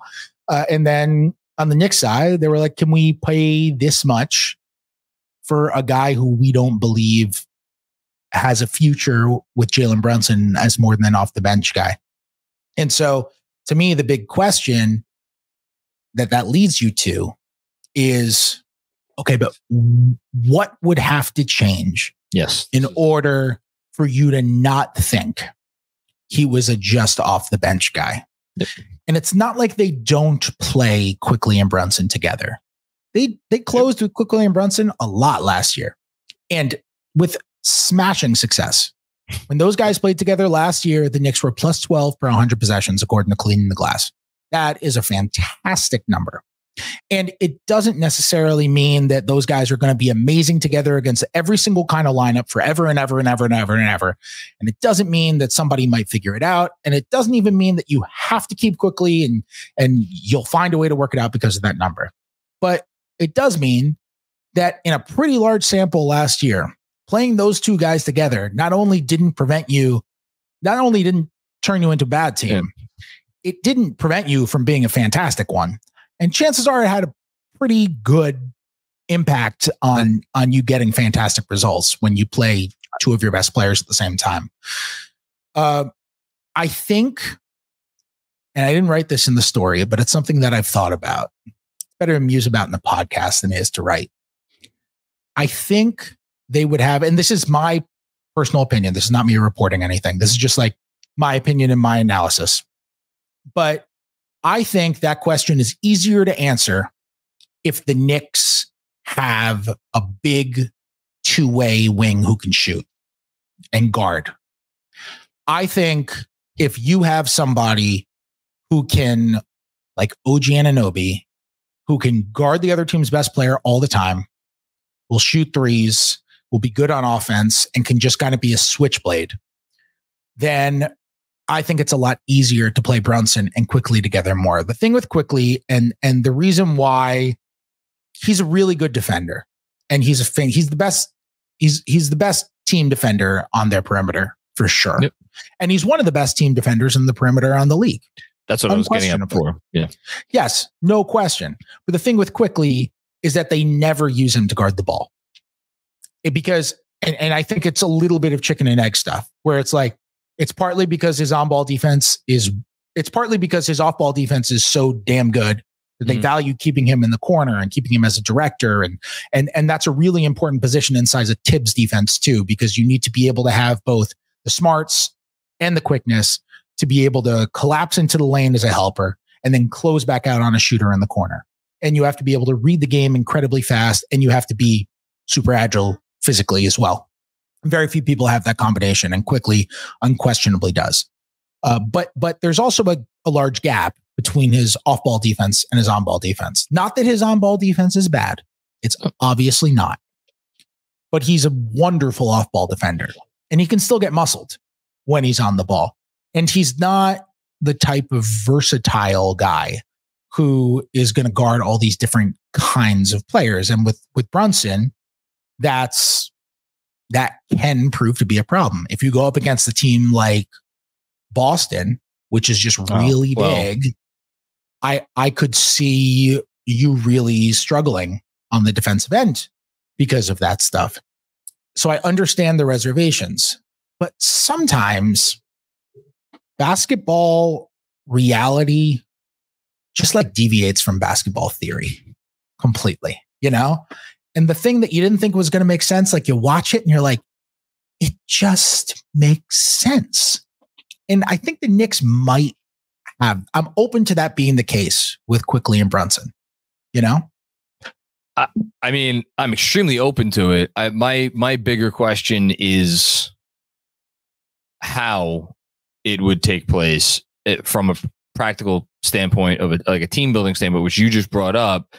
Uh, and then on the Knicks side, they were like, "Can we pay this much for a guy who we don't believe has a future with Jalen Brunson as more than an off the bench guy?" And so, to me, the big question that that leads you to is, okay, but what would have to change?
Yes,
in order for you to not think he was a just off the bench guy. Yep. And it's not like they don't play Quickley and Brunson together. They they closed yep. with Quickley and Brunson a lot last year. And with smashing success. When those guys played together last year, the Knicks were plus 12 per 100 possessions, according to Cleaning the Glass. That is a fantastic number. And it doesn't necessarily mean that those guys are going to be amazing together against every single kind of lineup forever and ever and ever and ever and ever. And it doesn't mean that somebody might figure it out. And it doesn't even mean that you have to keep Quickley and and you'll find a way to work it out because of that number. But it does mean that in a pretty large sample last year, playing those two guys together not only didn't prevent you, not only didn't turn you into a bad team, yeah. it didn't prevent you from being a fantastic one and chances are it had a pretty good impact on on you getting fantastic results when you play two of your best players at the same time. Uh, I think, and I didn't write this in the story, but it's something that I've thought about. It's better to muse about in the podcast than it is to write. I think they would have, and this is my personal opinion. This is not me reporting anything. This is just like my opinion and my analysis. But I think that question is easier to answer if the Knicks have a big two way wing who can shoot and guard. I think if you have somebody who can, like OG Anunoby, who can guard the other team's best player all the time, will shoot threes, will be good on offense, and can just kind of be a switchblade, then I think it's a lot easier to play Brunson and Quickley together more. The thing with Quickley and and the reason why he's a really good defender and he's a fan, he's the best he's he's the best team defender on their perimeter for sure. Yep. And he's one of the best team defenders in the perimeter on the league.
That's what I was getting at before. Yeah.
Yes, no question. But the thing with Quickley is that they never use him to guard the ball. It, because and, and I think it's a little bit of chicken and egg stuff where it's like it's partly because his on ball defense is, it's partly because his off ball defense is so damn good that they mm-hmm. value keeping him in the corner and keeping him as a director. And, and, and that's a really important position inside a Thibs defense too, because you need to be able to have both the smarts and the quickness to be able to collapse into the lane as a helper and then close back out on a shooter in the corner. And you have to be able to read the game incredibly fast and you have to be super agile physically as well. Very few people have that combination, and Quickley unquestionably does. Uh, but but there's also a, a large gap between his off-ball defense and his on-ball defense. Not that his on-ball defense is bad; it's obviously not. But he's a wonderful off-ball defender, and he can still get muscled when he's on the ball. And he's not the type of versatile guy who is going to guard all these different kinds of players. And with with Brunson, that's that can prove to be a problem. If you go up against a team like Boston, which is just oh, really oh, well. big, I I could see you really struggling on the defensive end because of that stuff. So I understand the reservations, but sometimes basketball reality just like deviates from basketball theory completely, you know? And the thing that you didn't think was going to make sense, like you watch it and you're like, it just makes sense. And I think the Knicks might have, I'm open to that being the case with Quickley and Brunson, you know?
I, I mean, I'm extremely open to it. I, my my bigger question is how it would take place eh, from a practical standpoint of a, like a team building standpoint, which you just brought up,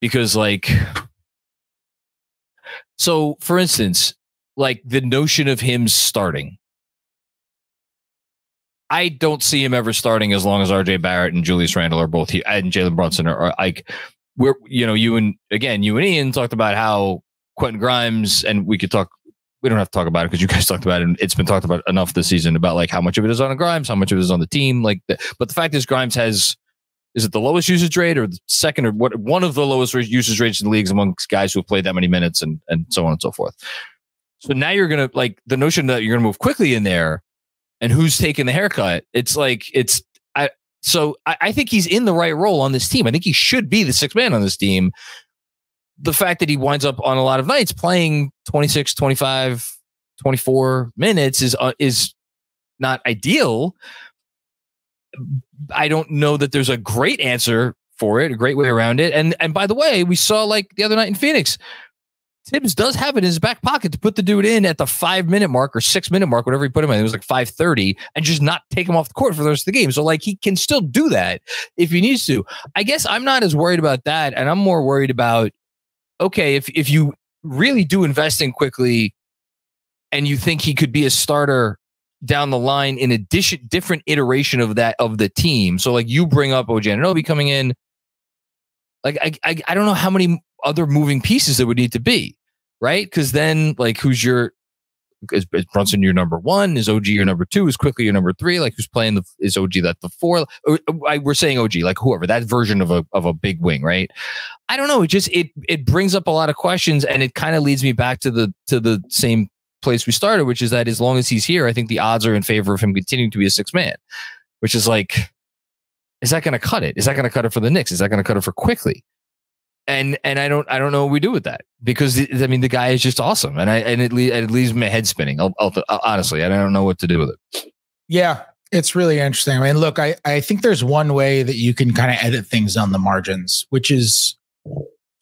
because like so, for instance, like the notion of him starting, I don't see him ever starting as long as RJ Barrett and Julius Randle are both here and Jalen Brunson are, are, like, we're, you know, you and again, you and Ian talked about how Quentin Grimes, and we could talk, we don't have to talk about it because you guys talked about it and it's been talked about enough this season about like how much of it is on Grimes, how much of it is on the team. Like, the, but the fact is, Grimes has is it the lowest usage rate or the second or what one of the lowest usage rates in the leagues amongst guys who have played that many minutes and and so on and so forth. So now you're gonna like the notion that you're gonna move Quickley in there, and who's taking the haircut? It's like it's I. So I, I think he's in the right role on this team. I think he should be the sixth man on this team. The fact that he winds up on a lot of nights playing 26, 25, 24 minutes is uh, is not ideal I don't know that there's a great answer for it, a great way around it. And and by the way, we saw like the other night in Phoenix, Thibs does have it in his back pocket to put the dude in at the five minute mark or six minute mark, whatever he put him in. It was like five thirty, and just not take him off the court for the rest of the game. So like he can still do that if he needs to. I guess I'm not as worried about that, and I'm more worried about okay if if you really do invest in Quickley, and you think he could be a starter down the line in addition different iteration of that of the team. So like you bring up OG Anunoby coming in. Like I, I I don't know how many other moving pieces there would need to be, right? Because then like who's your is, is, Brunson your number one? Is OG your number two? Is Quickley your number three? Like who's playing the is OG that the four? I, we're saying OG like whoever that version of a of a big wing, right? I don't know. It just it it brings up a lot of questions, and it kind of leads me back to the to the same place we started, which is that as long as he's here, I think the odds are in favor of him continuing to be a six man, which is like, is that going to cut it? Is that going to cut it for the Knicks? Is that going to cut it for Quickley? And and I don't I don't know what we do with that because I mean the guy is just awesome and I and it, le- it leaves my head spinning. I'll, I'll, honestly, I don't know what to do with it.
Yeah, it's really interesting. I mean, look, I I think there's one way that you can kind of edit things on the margins, which is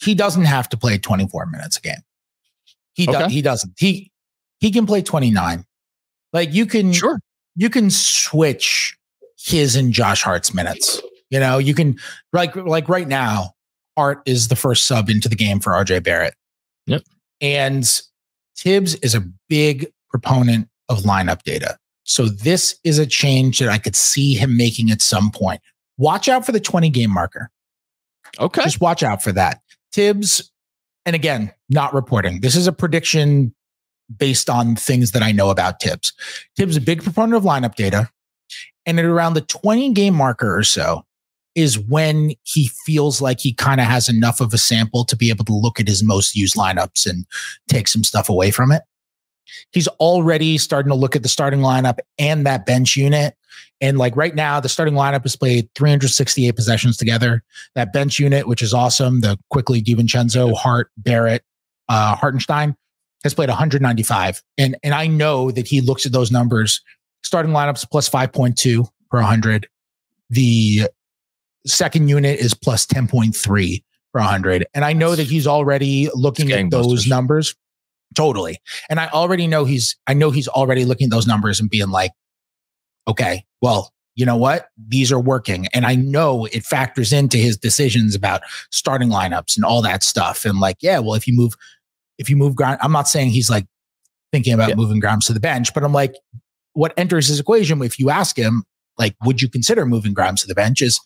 he doesn't have to play 24 minutes a game. He okay. does. He doesn't. He he can play 29. Like you can
sure
you can switch his and Josh Hart's minutes. You know, you can like like right now, Hart is the first sub into the game for RJ Barrett.
Yep.
And Thibs is a big proponent of lineup data. So this is a change that I could see him making at some point. Watch out for the 20 game marker.
Okay.
Just watch out for that. Thibs, and again, not reporting. This is a prediction based on things that I know about Thibs. Thibs is a big proponent of lineup data. And at around the 20 game marker or so is when he feels like he kind of has enough of a sample to be able to look at his most used lineups and take some stuff away from it. He's already starting to look at the starting lineup and that bench unit. And like right now, the starting lineup has played 368 possessions together. That bench unit, which is awesome, the Quickley DiVincenzo, Hart, Barrett, uh, Hartenstein, has played 195. And, and I know that he looks at those numbers. Starting lineups plus 5.2 per 100. The second unit is plus 10.3 per 100. And I know that he's already looking at those numbers. Totally. And I already know he's, I know he's already looking at those numbers and being like, okay, well, you know what? These are working. And I know it factors into his decisions about starting lineups and all that stuff. And like, yeah, well, if you move if you move Grimes, I'm not saying he's like thinking about yeah. moving Grimes to the bench, but I'm like, what enters his equation if you ask him, like, would you consider moving Grimes to the bench? Is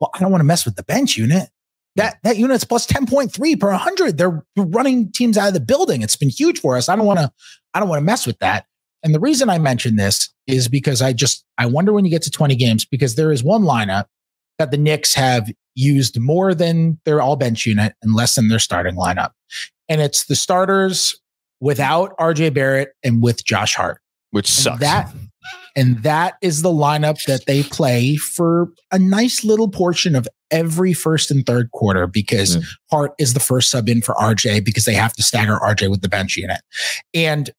well, I don't want to mess with the bench unit. That that unit's plus 10.3 per 100. They're running teams out of the building. It's been huge for us. I don't want to I don't want to mess with that. And the reason I mention this is because I just I wonder when you get to 20 games because there is one lineup that the Knicks have used more than their all bench unit and less than their starting lineup and it's the starters without RJ Barrett and with Josh Hart,
which sucks.
That and that is the lineup that they play for a nice little portion of every first and third quarter because mm. Hart is the first sub in for RJ because they have to stagger RJ with the bench unit. And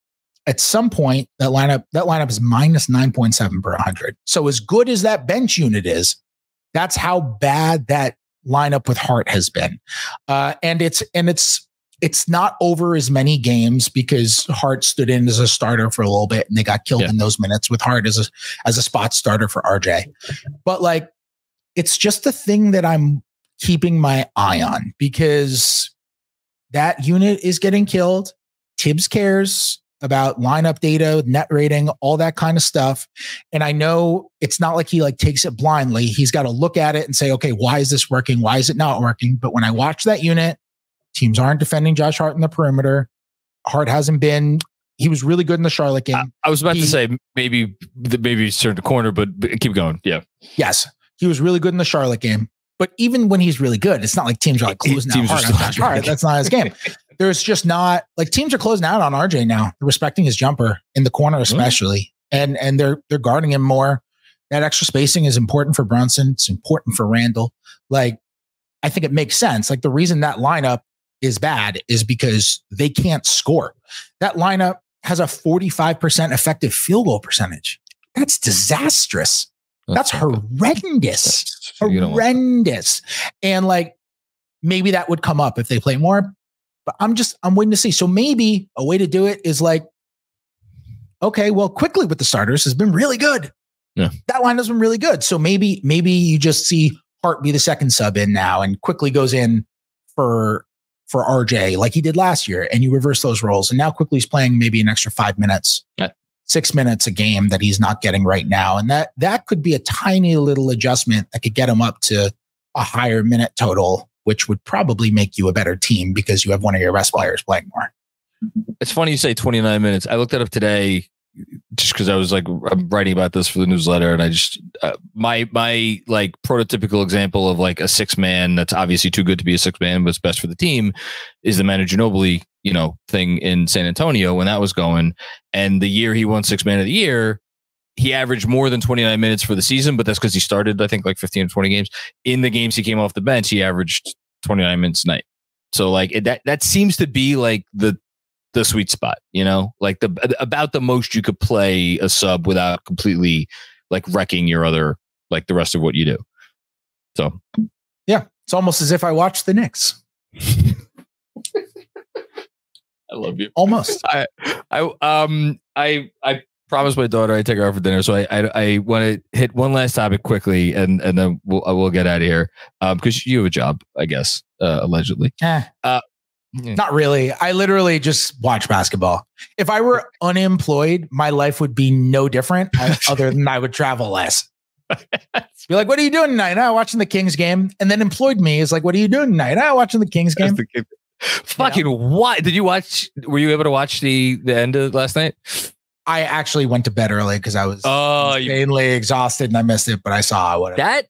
at some point, that lineup that lineup is minus 9.7 per 100. So as good as that bench unit is, that's how bad that lineup with Hart has been. Uh, and it's and it's it's not over as many games because Hart stood in as a starter for a little bit and they got killed yeah. in those minutes with Hart as a as a spot starter for RJ. But like it's just the thing that I'm keeping my eye on because that unit is getting killed. Thibs cares about lineup data, net rating, all that kind of stuff. And I know it's not like he like takes it blindly. He's got to look at it and say, okay, why is this working? Why is it not working? But when I watch that unit, Teams aren't defending Josh Hart in the perimeter. Hart hasn't been. He was really good in the Charlotte game. I,
I was about he, to say maybe maybe he's turned a corner, but, but keep going. Yeah.
Yes, he was really good in the Charlotte game. But even when he's really good, it's not like teams are like closing teams out hard on Josh Hart. That's not his game. There's just not like teams are closing out on RJ now. They're respecting his jumper in the corner, especially, mm-hmm. and and they're they're guarding him more. That extra spacing is important for Brunson. It's important for Randle. Like, I think it makes sense. Like the reason that lineup is bad is because they can't score. That lineup has a 45% effective field goal percentage. That's disastrous. That's, horrendous. horrendous. And like maybe that would come up if they play more. But I'm just I'm waiting to see. So maybe a way to do it is like, okay, well, Quickley with the starters has been really good.
Yeah.
That line has been really good. So maybe maybe you just see Hart be the second sub in now and Quickley goes in for for RJ like he did last year, and you reverse those roles. And now Quickley he's playing maybe an extra five minutes,
Yeah.
six minutes a game that he's not getting right now, and that that could be a tiny little adjustment that could get him up to a higher minute total, which would probably make you a better team because you have one of your best players playing more.
It's funny you say 29 minutes. I looked it up today just because I was like I'm writing about this for the newsletter, and I just uh, my my like prototypical example of like a six man that's obviously too good to be a six man, but it's best for the team is the Manu Ginobili you know thing in San Antonio when that was going, and the year he won six man of the year. He averaged more than 29 minutes for the season, but that's because he started, I think, like 15 or 20 games. In the games he came off the bench, he averaged 29 minutes a night. So like it, that that seems to be like the the sweet spot, you know, like the about the most you could play a sub without completely like wrecking your other like the rest of what you do. So
Yeah, it's almost as if I watched the Knicks.
I love you.
Almost.
I I um I I promised my daughter I'd take her out for dinner, so I I, I want to hit one last topic quickly, and and then we'll I will get out of here. Um, because you have a job, I guess, uh, allegedly.
Eh,
Yeah.
not really. I literally just watch basketball. If I were unemployed, my life would be no different other than I would travel less. Be like, what are you doing tonight? Ah, watching the Kings game. And then employed me is like, what are you doing tonight? Ah, watching the Kings game.
The kid. Fucking what? Did you watch? Were you able to watch the the end of last night?
I actually went to bed early because I was
Oh, you
insanely exhausted and I missed it, but I saw what
that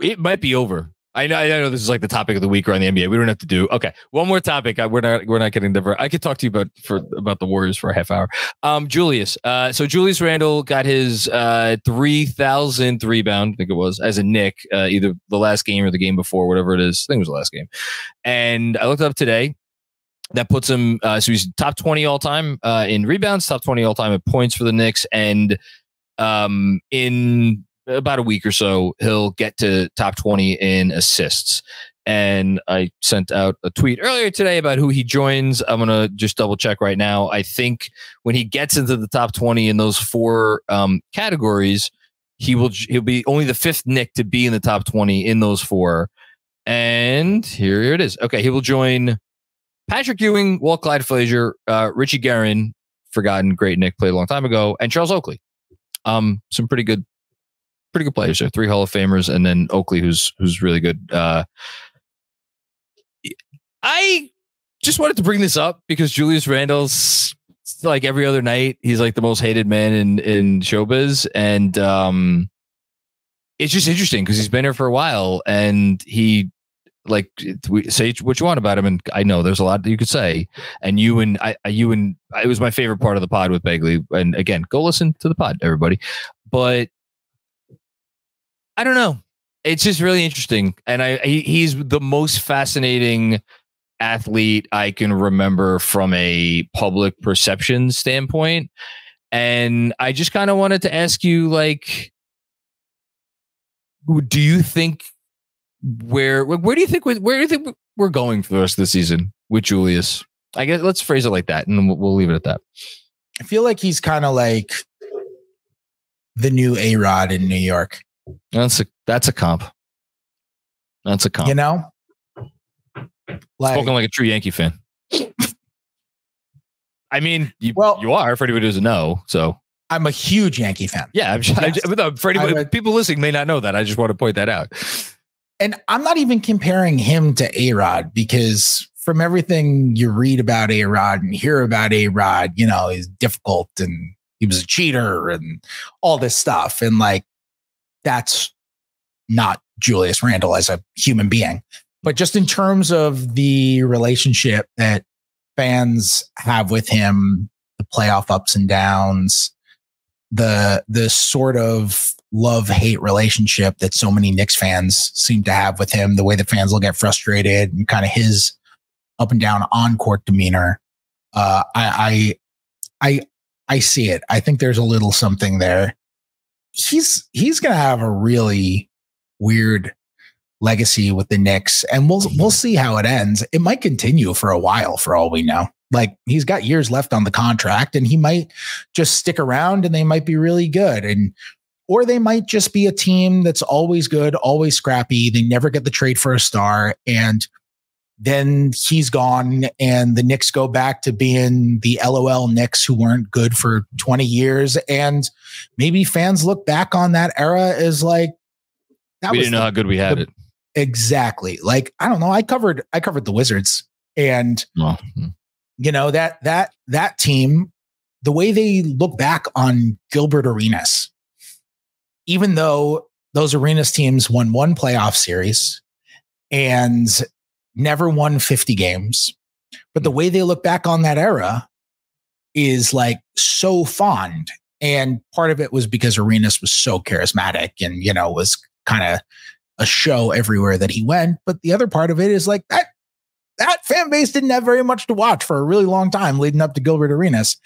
it might be over. I know, I know this is like the topic of the week around the NBA. We don't have to do okay. One more topic. I, we're not we're not getting the. I could talk to you about for about the Warriors for a half hour. Um, Julius. Uh, so Julius Randle got his uh three thousandth rebound. I think it was as a Knick. Uh, either the last game or the game before, whatever it is. I think it was the last game. And I looked up today. That puts him. Uh, so he's top twenty all time uh, in rebounds, top twenty all time in points for the Knicks, and um in about a week or so, he'll get to top 20 in assists. And I sent out a tweet earlier today about who he joins. I'm going to just double check right now. I think when he gets into the top 20 in those four um, categories, he will he'll be only the fifth Knick to be in the top 20 in those four. And here, it is. Okay, he will join Patrick Ewing, Walt Clyde Frazier, uh, Richie Guerin, forgotten great Knick played a long time ago, and Charles Oakley. Um, some pretty good pretty good players there. Three Hall of Famers, and then Oakley, who's who's really good. Uh, I just wanted to bring this up because Julius Randle's like every other night. He's like the most hated man in in showbiz, and um, it's just interesting because he's been here for a while, and he like say what you want about him, and I know there's a lot that you could say. And you and I, you and it was my favorite part of the pod with Begley. And again, go listen to the pod, everybody. But I don't know. It's just really interesting, and I he, he's the most fascinating athlete I can remember from a public perception standpoint. And I just kind of wanted to ask you, like, do you think where where do you think we- where do you think we're going for the rest of the season with Julius? I guess let's phrase it like that, and we'll, we'll leave it at that.
I feel like he's kind of like the new A Rod in New York.
That's a that's a comp. That's a comp.
You know? Like,
Spoken like a true Yankee fan. I mean, you,
Well-
you are for anybody who doesn't know. So
I'm a huge Yankee fan.
yeah, I'm, I,
Yes.
but no, for anybody,
I would-
people listening may not know that. I just want to point that out.
And I'm not even comparing him to A Rod because from everything you read about A Rod and hear about A Rod, you know, he's difficult and he was a cheater and all this stuff. And like, that's not Julius Randle as a human being. But just in terms of the relationship that fans have with him, the playoff ups and downs, the the sort of love hate relationship that so many Knicks fans seem to have with him, the way the fans will get frustrated and kind of his up and down on court demeanor. Uh, I, I, I, I see it. I think there's a little something there. He's, he's going to have a really weird legacy with the Knicks, and we'll mm-hmm. we'll see how it ends. It might continue for a while, for all we know. Like he's got years left on the contract, and he might just stick around, and they might be really good, and or they might just be a team that's always good, always scrappy. They never get the trade for a star, and then he's gone, and the Knicks go back to being the LOL Knicks who weren't good for 20 years. And maybe fans look back on that era as like,
that we didn't the, know how good we had the, it.
Exactly. Like, I don't know. I covered, I covered the Wizards and, oh. you know, that, that, that team, the way they look back on Gilbert Arenas, even though those Arenas teams won one playoff series and never won 50 games. But the hmm. way they look back on that era is like so fond. And part of it was because Arenas was so charismatic and, you know, was kind of a show everywhere that he went. But the other part of it is like that that fan base didn't have very much to watch for a really long time leading up to Gilbert Arenas.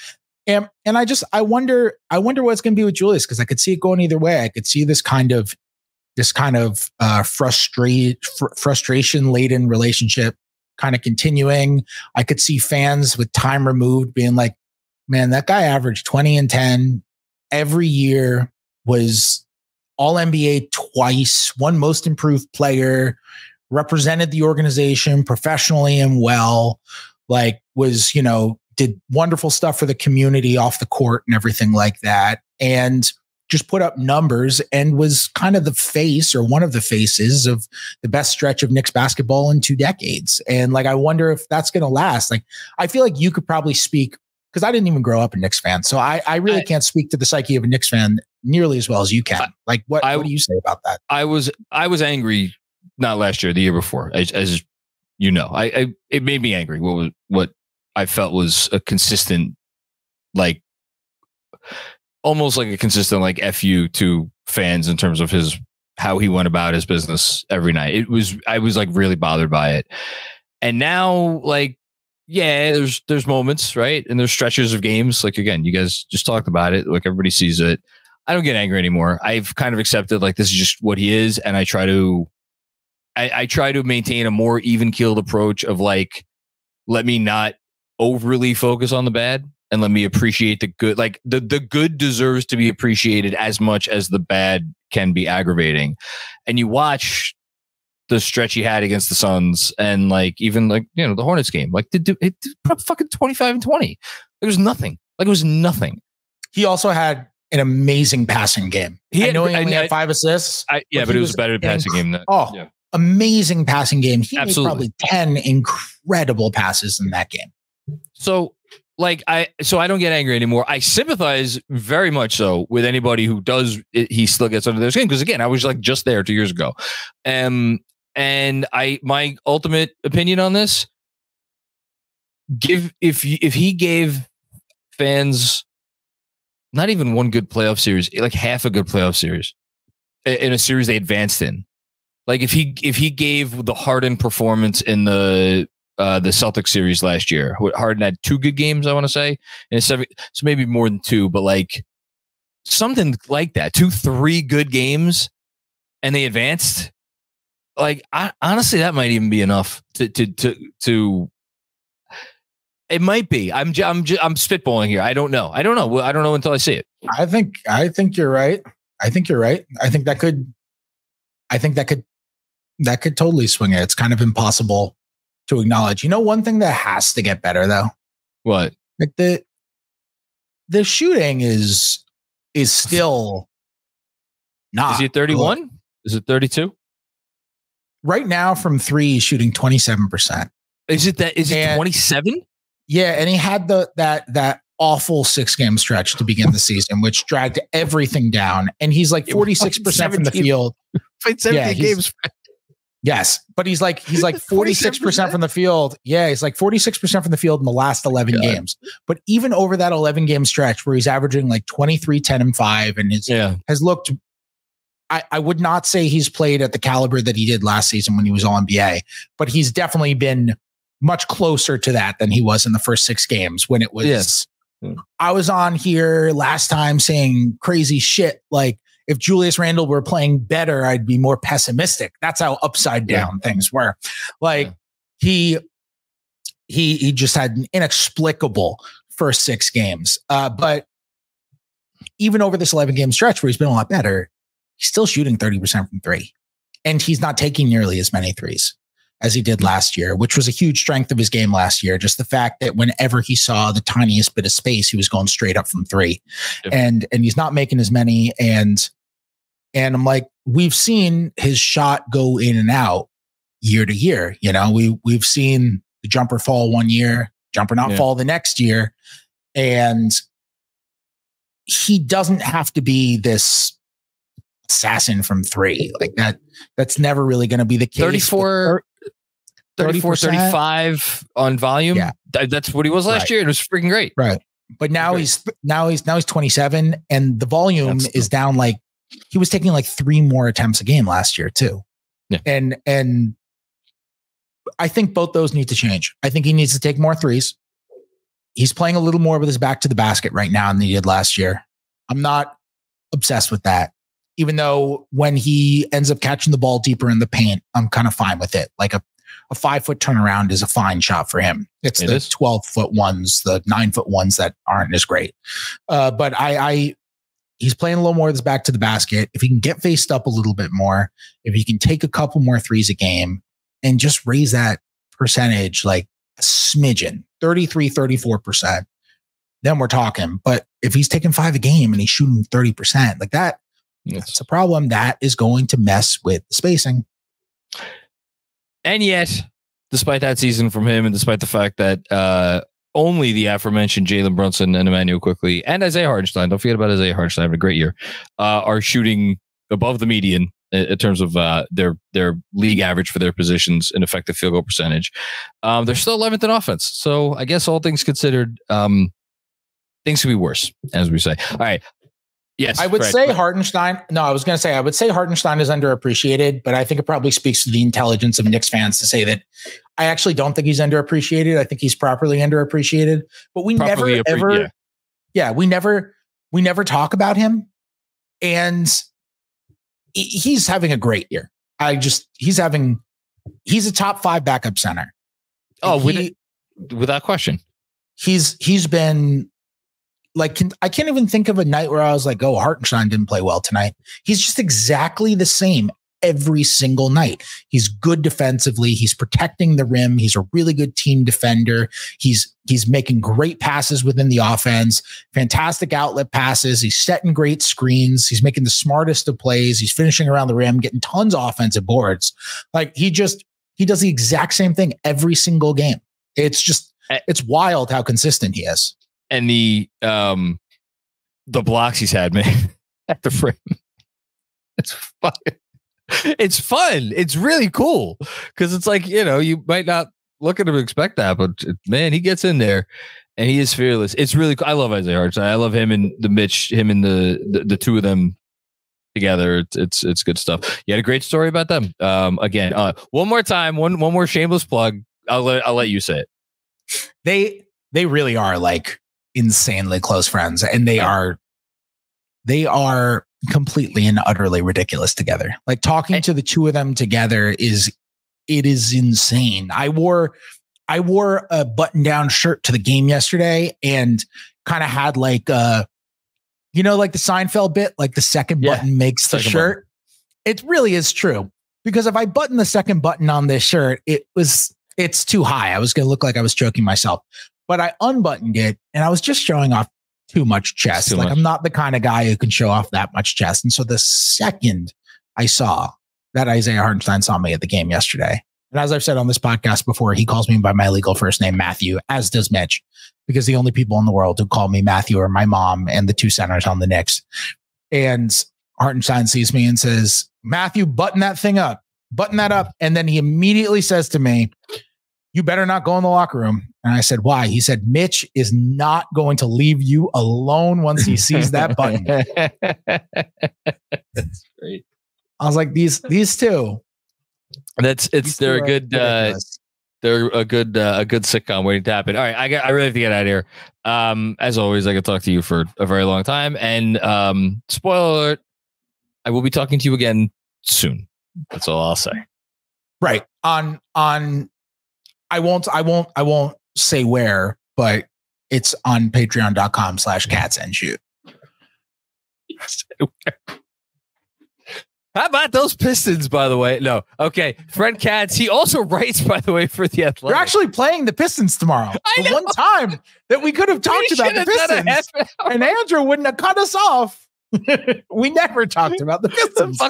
And and I just I wonder I wonder what's going to be with Julius because I could see it going either way. I could see this kind of this kind of uh, frustrate fr- frustration laden relationship kind of continuing. I could see fans with time removed being like, "Man, that guy averaged twenty and ten every year, was All NBA twice, one Most Improved Player, represented the organization professionally and well, like was you know." Did wonderful stuff for the community off the court and everything like that. And just put up numbers and was kind of the face or one of the faces of the best stretch of Knicks basketball in two decades. And like, I wonder if that's going to last. Like, I feel like you could probably speak because I didn't even grow up a Knicks fan. So I, I really I, can't speak to the psyche of a Knicks fan nearly as well as you can. Like, what, I, what do you say about that?
I was, I was angry, not last year, the year before, as, as you know, I, I, it made me angry. What was, what I felt was a consistent, like, almost like a consistent like fu to fans in terms of his how he went about his business every night. It was I was like really bothered by it. And now like yeah, there's there's moments, right? And there's stretches of games. Like again, you guys just talked about it. Like everybody sees it. I don't get angry anymore. I've kind of accepted like this is just what he is, and I try to I, I try to maintain a more even keeled approach of like let me not overly focus on the bad and let me appreciate the good. Like the the good deserves to be appreciated as much as the bad can be aggravating. And you watch the stretch he had against the Suns and like even like you know the Hornets game. Like did do it did fucking twenty five and twenty. There was nothing. Like it was nothing.
He also had an amazing passing game. He had, I know he only I, had five assists.
I, yeah, but, but it was, was a better passing inc- game. Than,
oh,
yeah.
amazing passing game. He Absolutely. made probably ten incredible passes in that game.
So like I so I don't get angry anymore. I sympathize very much so with anybody who does it, he still gets under their skin. Because again I was like just there two years ago, um and I my ultimate opinion on this give if if he gave fans not even one good playoff series like half a good playoff series in a series they advanced in. Like if he if he gave the Harden performance in the uh, the Celtics series last year. Harden had two good games, I want to say, and so maybe more than two, but like something like that, two, three good games, and they advanced. Like, I, honestly, that might even be enough to to to to. It might be. I'm j- I'm j- I'm spitballing here. I don't know. I don't know. I don't know until I see it.
I think I think you're right. I think you're right. I think that could. I think that could that could totally swing it. It's kind of impossible to acknowledge. You know, one thing that has to get better though.
What?
Like the the shooting is is still not.
Is he 31? Is it 32?
Right now, from three, shooting 27%.
Is it that? Is it 27?
Yeah, and he had the that that awful six game stretch to begin the season, which dragged everything down. And he's like 46% from the field.
Played 17 yeah, games.
Yes, but he's like he's like 46% from the field. Yeah, he's like 46% from the field in the last 11 God. games. But even over that 11 game stretch where he's averaging like 23 10 and 5 and his yeah. has looked I, I would not say he's played at the caliber that he did last season when he was all NBA, but he's definitely been much closer to that than he was in the first 6 games when it was yes. I was on here last time saying crazy shit like if Julius Randle were playing better, I'd be more pessimistic. That's how upside down yeah. things were. Like yeah. he he he just had an inexplicable first six games. Uh, but even over this 11 game stretch where he's been a lot better, he's still shooting 30% from three. And he's not taking nearly as many threes as he did last year, which was a huge strength of his game last year. Just the fact that whenever he saw the tiniest bit of space, he was going straight up from three. Yep. And and he's not making as many. And and I'm like, we've seen his shot go in and out year to year. You know, we we've seen the jumper fall one year, jumper not yeah. fall the next year. And he doesn't have to be this assassin from three. Like that, that's never really going to be the case.
34, 34 35 on volume. Yeah. That's what he was last right. year. It was freaking great.
Right. But now he's now he's now he's 27 and the volume that's is down like he was taking like three more attempts a game last year too. Yeah. And and I think both those need to change. I think he needs to take more threes. He's playing a little more with his back to the basket right now than he did last year. I'm not obsessed with that. Even though when he ends up catching the ball deeper in the paint, I'm kind of fine with it. Like a, a five foot turnaround is a fine shot for him. It's it the is. 12 foot ones, the nine foot ones that aren't as great. Uh, but I, I, he's playing a little more with his back to the basket. If he can get faced up a little bit more, if he can take a couple more threes a game, and just raise that percentage like a smidgen 33 34% then we're talking but if he's taking five a game and he's shooting 30% like that yes. that's a problem that is going to mess with the spacing
and yet despite that season from him and despite the fact that uh only the aforementioned Jalen Brunson and Immanuel Quickley and Isaiah Hartenstein, don't forget about Isaiah Hartenstein having a great year, uh, are shooting above the median in terms of uh, their their league average for their positions and effective field goal percentage. Um, they're still 11th in offense, so I guess all things considered, um, things could be worse, as we say. All right. Yes,
I would say Hartenstein. No, I was going to say I would say Hartenstein is underappreciated, but I think it probably speaks to the intelligence of Knicks fans to say that I actually don't think he's underappreciated. I think he's properly underappreciated, but we properly never ever, yeah. yeah, we never we never talk about him, and he's having a great year. I just he's having he's a top five backup center.
Oh, he, without question.
He's he's been like can, I can't even think of a night where I was like, oh, Hartenstein didn't play well tonight. He's just exactly the same every single night. He's good defensively. He's protecting the rim. He's a really good team defender. He's he's making great passes within the offense, fantastic outlet passes. He's setting great screens. He's making the smartest of plays. He's finishing around the rim, getting tons of offensive boards. Like he just he does the exact same thing every single game. It's just eh. it's wild how consistent he is.
And the um the blocks he's had, man, at the frame. It's fucking it's fun. It's really cool because it's like you know you might not look at him expect that, but man, he gets in there and he is fearless. It's really. cool. I love Isaiah Hartenstein. I love him and the Mitch, him and the the, the two of them together. It's, it's it's good stuff. You had a great story about them. Um, again, uh, one more time, one one more shameless plug. I'll let I'll let you say it.
They they really are like insanely close friends, and they are they are completely and utterly ridiculous together. Like talking to the two of them together is it is insane. I wore I wore a button down shirt to the game yesterday and kind of had like uh you know like the Seinfeld bit like the second yeah, button makes the shirt. Button. It really is true because if I button the second button on this shirt it was it's too high. I was going to look like I was choking myself. But I unbuttoned it and I was just showing off too much chest. Too like much. I'm not the kind of guy who can show off that much chest. And so the second I saw that Isaiah Hartenstein saw me at the game yesterday, and as I've said on this podcast before, he calls me by my legal first name, Matthew, as does Mitch, because the only people in the world who call me Matthew are my mom and the two centers on the Knicks. And Hartenstein sees me and says, Matthew, button that thing up, button that up. And then he immediately says to me, you better not go in the locker room. And I said, why? He said, Mitch is not going to leave you alone once he sees that button. That's great. I was like, these, these two.
That's it's, they're a good, uh, they're a good, uh, a good sitcom waiting to happen. All right. I got, I really have to get out of here. Um, as always, I could talk to you for a very long time and, um, spoiler alert, I will be talking to you again soon. That's all I'll say.
Right. On on I won't I won't I won't say where, but it's on patreon.com slash Katz and shoot.
How about those Pistons, by the way? No. Okay. Fred Katz, he also writes, by the way, for the Athletic.
You're actually playing the Pistons tomorrow.
I
the
know.
one time that we could have talked
We
about the
have done a
Pistons and Andrew wouldn't have cut us off. we never talked about the
The
Pistons.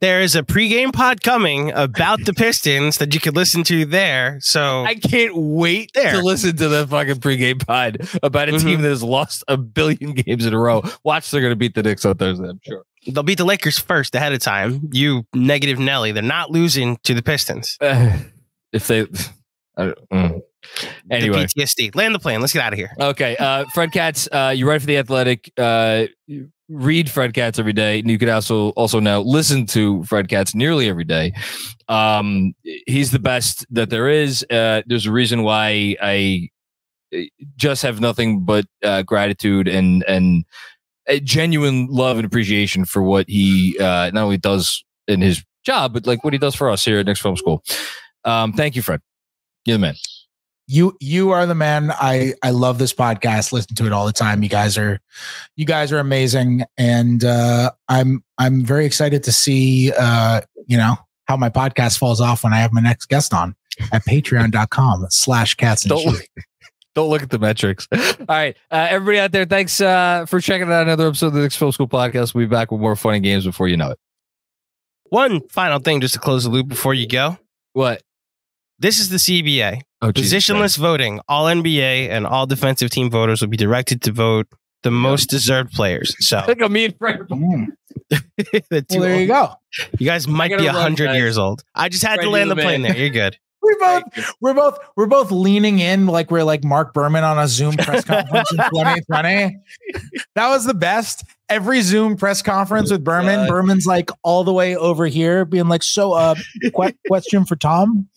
There is a pregame pod coming about the Pistons that you could listen to there. So
I can't wait
There.
to listen to the fucking pregame pod about a team
Mhm.
that has lost a billion games in a row. Watch, they're going to beat the Knicks on Thursday, I'm sure.
they'll beat the Lakers first ahead of time. You negative Nelly. They're not losing to the Pistons.
Uh, if they. I mm. Anyway.
The PTSD. Land the plane. Let's get out of here.
Okay, uh, Fred Katz, uh, you write for the Athletic. Uh, read Fred Katz every day, and you could also also now listen to Fred Katz nearly every day. Um, he's the best that there is. Uh, there's a reason why I just have nothing but uh, gratitude and and genuine love and appreciation for what he uh, not only does in his job, but like what he does for us here at Knicks Film School. Um, thank you, Fred. You're the man.
You you are the man. I I love this podcast. Listen to it all the time. You guys are you guys are amazing, and uh, I'm I'm very excited to see uh, you know how my podcast falls off when I have my next guest on at patreon.com slash Katz and
Don't
shoot.
Don't look at the metrics. All right. Uh, everybody out there, thanks uh, for checking out another episode of the Knicks Film School podcast. We'll be back with more funny games before you know it.
One final thing just to close the loop before you go.
What?
This is the CBA.
Oh, Jesus
Positionless voting. All NBA and all defensive team voters will be directed to vote the most deserved players. So
Christ. Look at me and Fred.
Mm.
the two
Well, there you go.
You guys might be
run,
hundred years old. I just had
Fred,
to land the
the
plane there. You're good.
We both we're both we're both leaning in like we're like Marc Berman on a Zoom press conference in 2020. That was the best. Every Zoom press conference with Berman,
God.
Berman's like all the way over here, being like, "So, uh, que- question for Tom."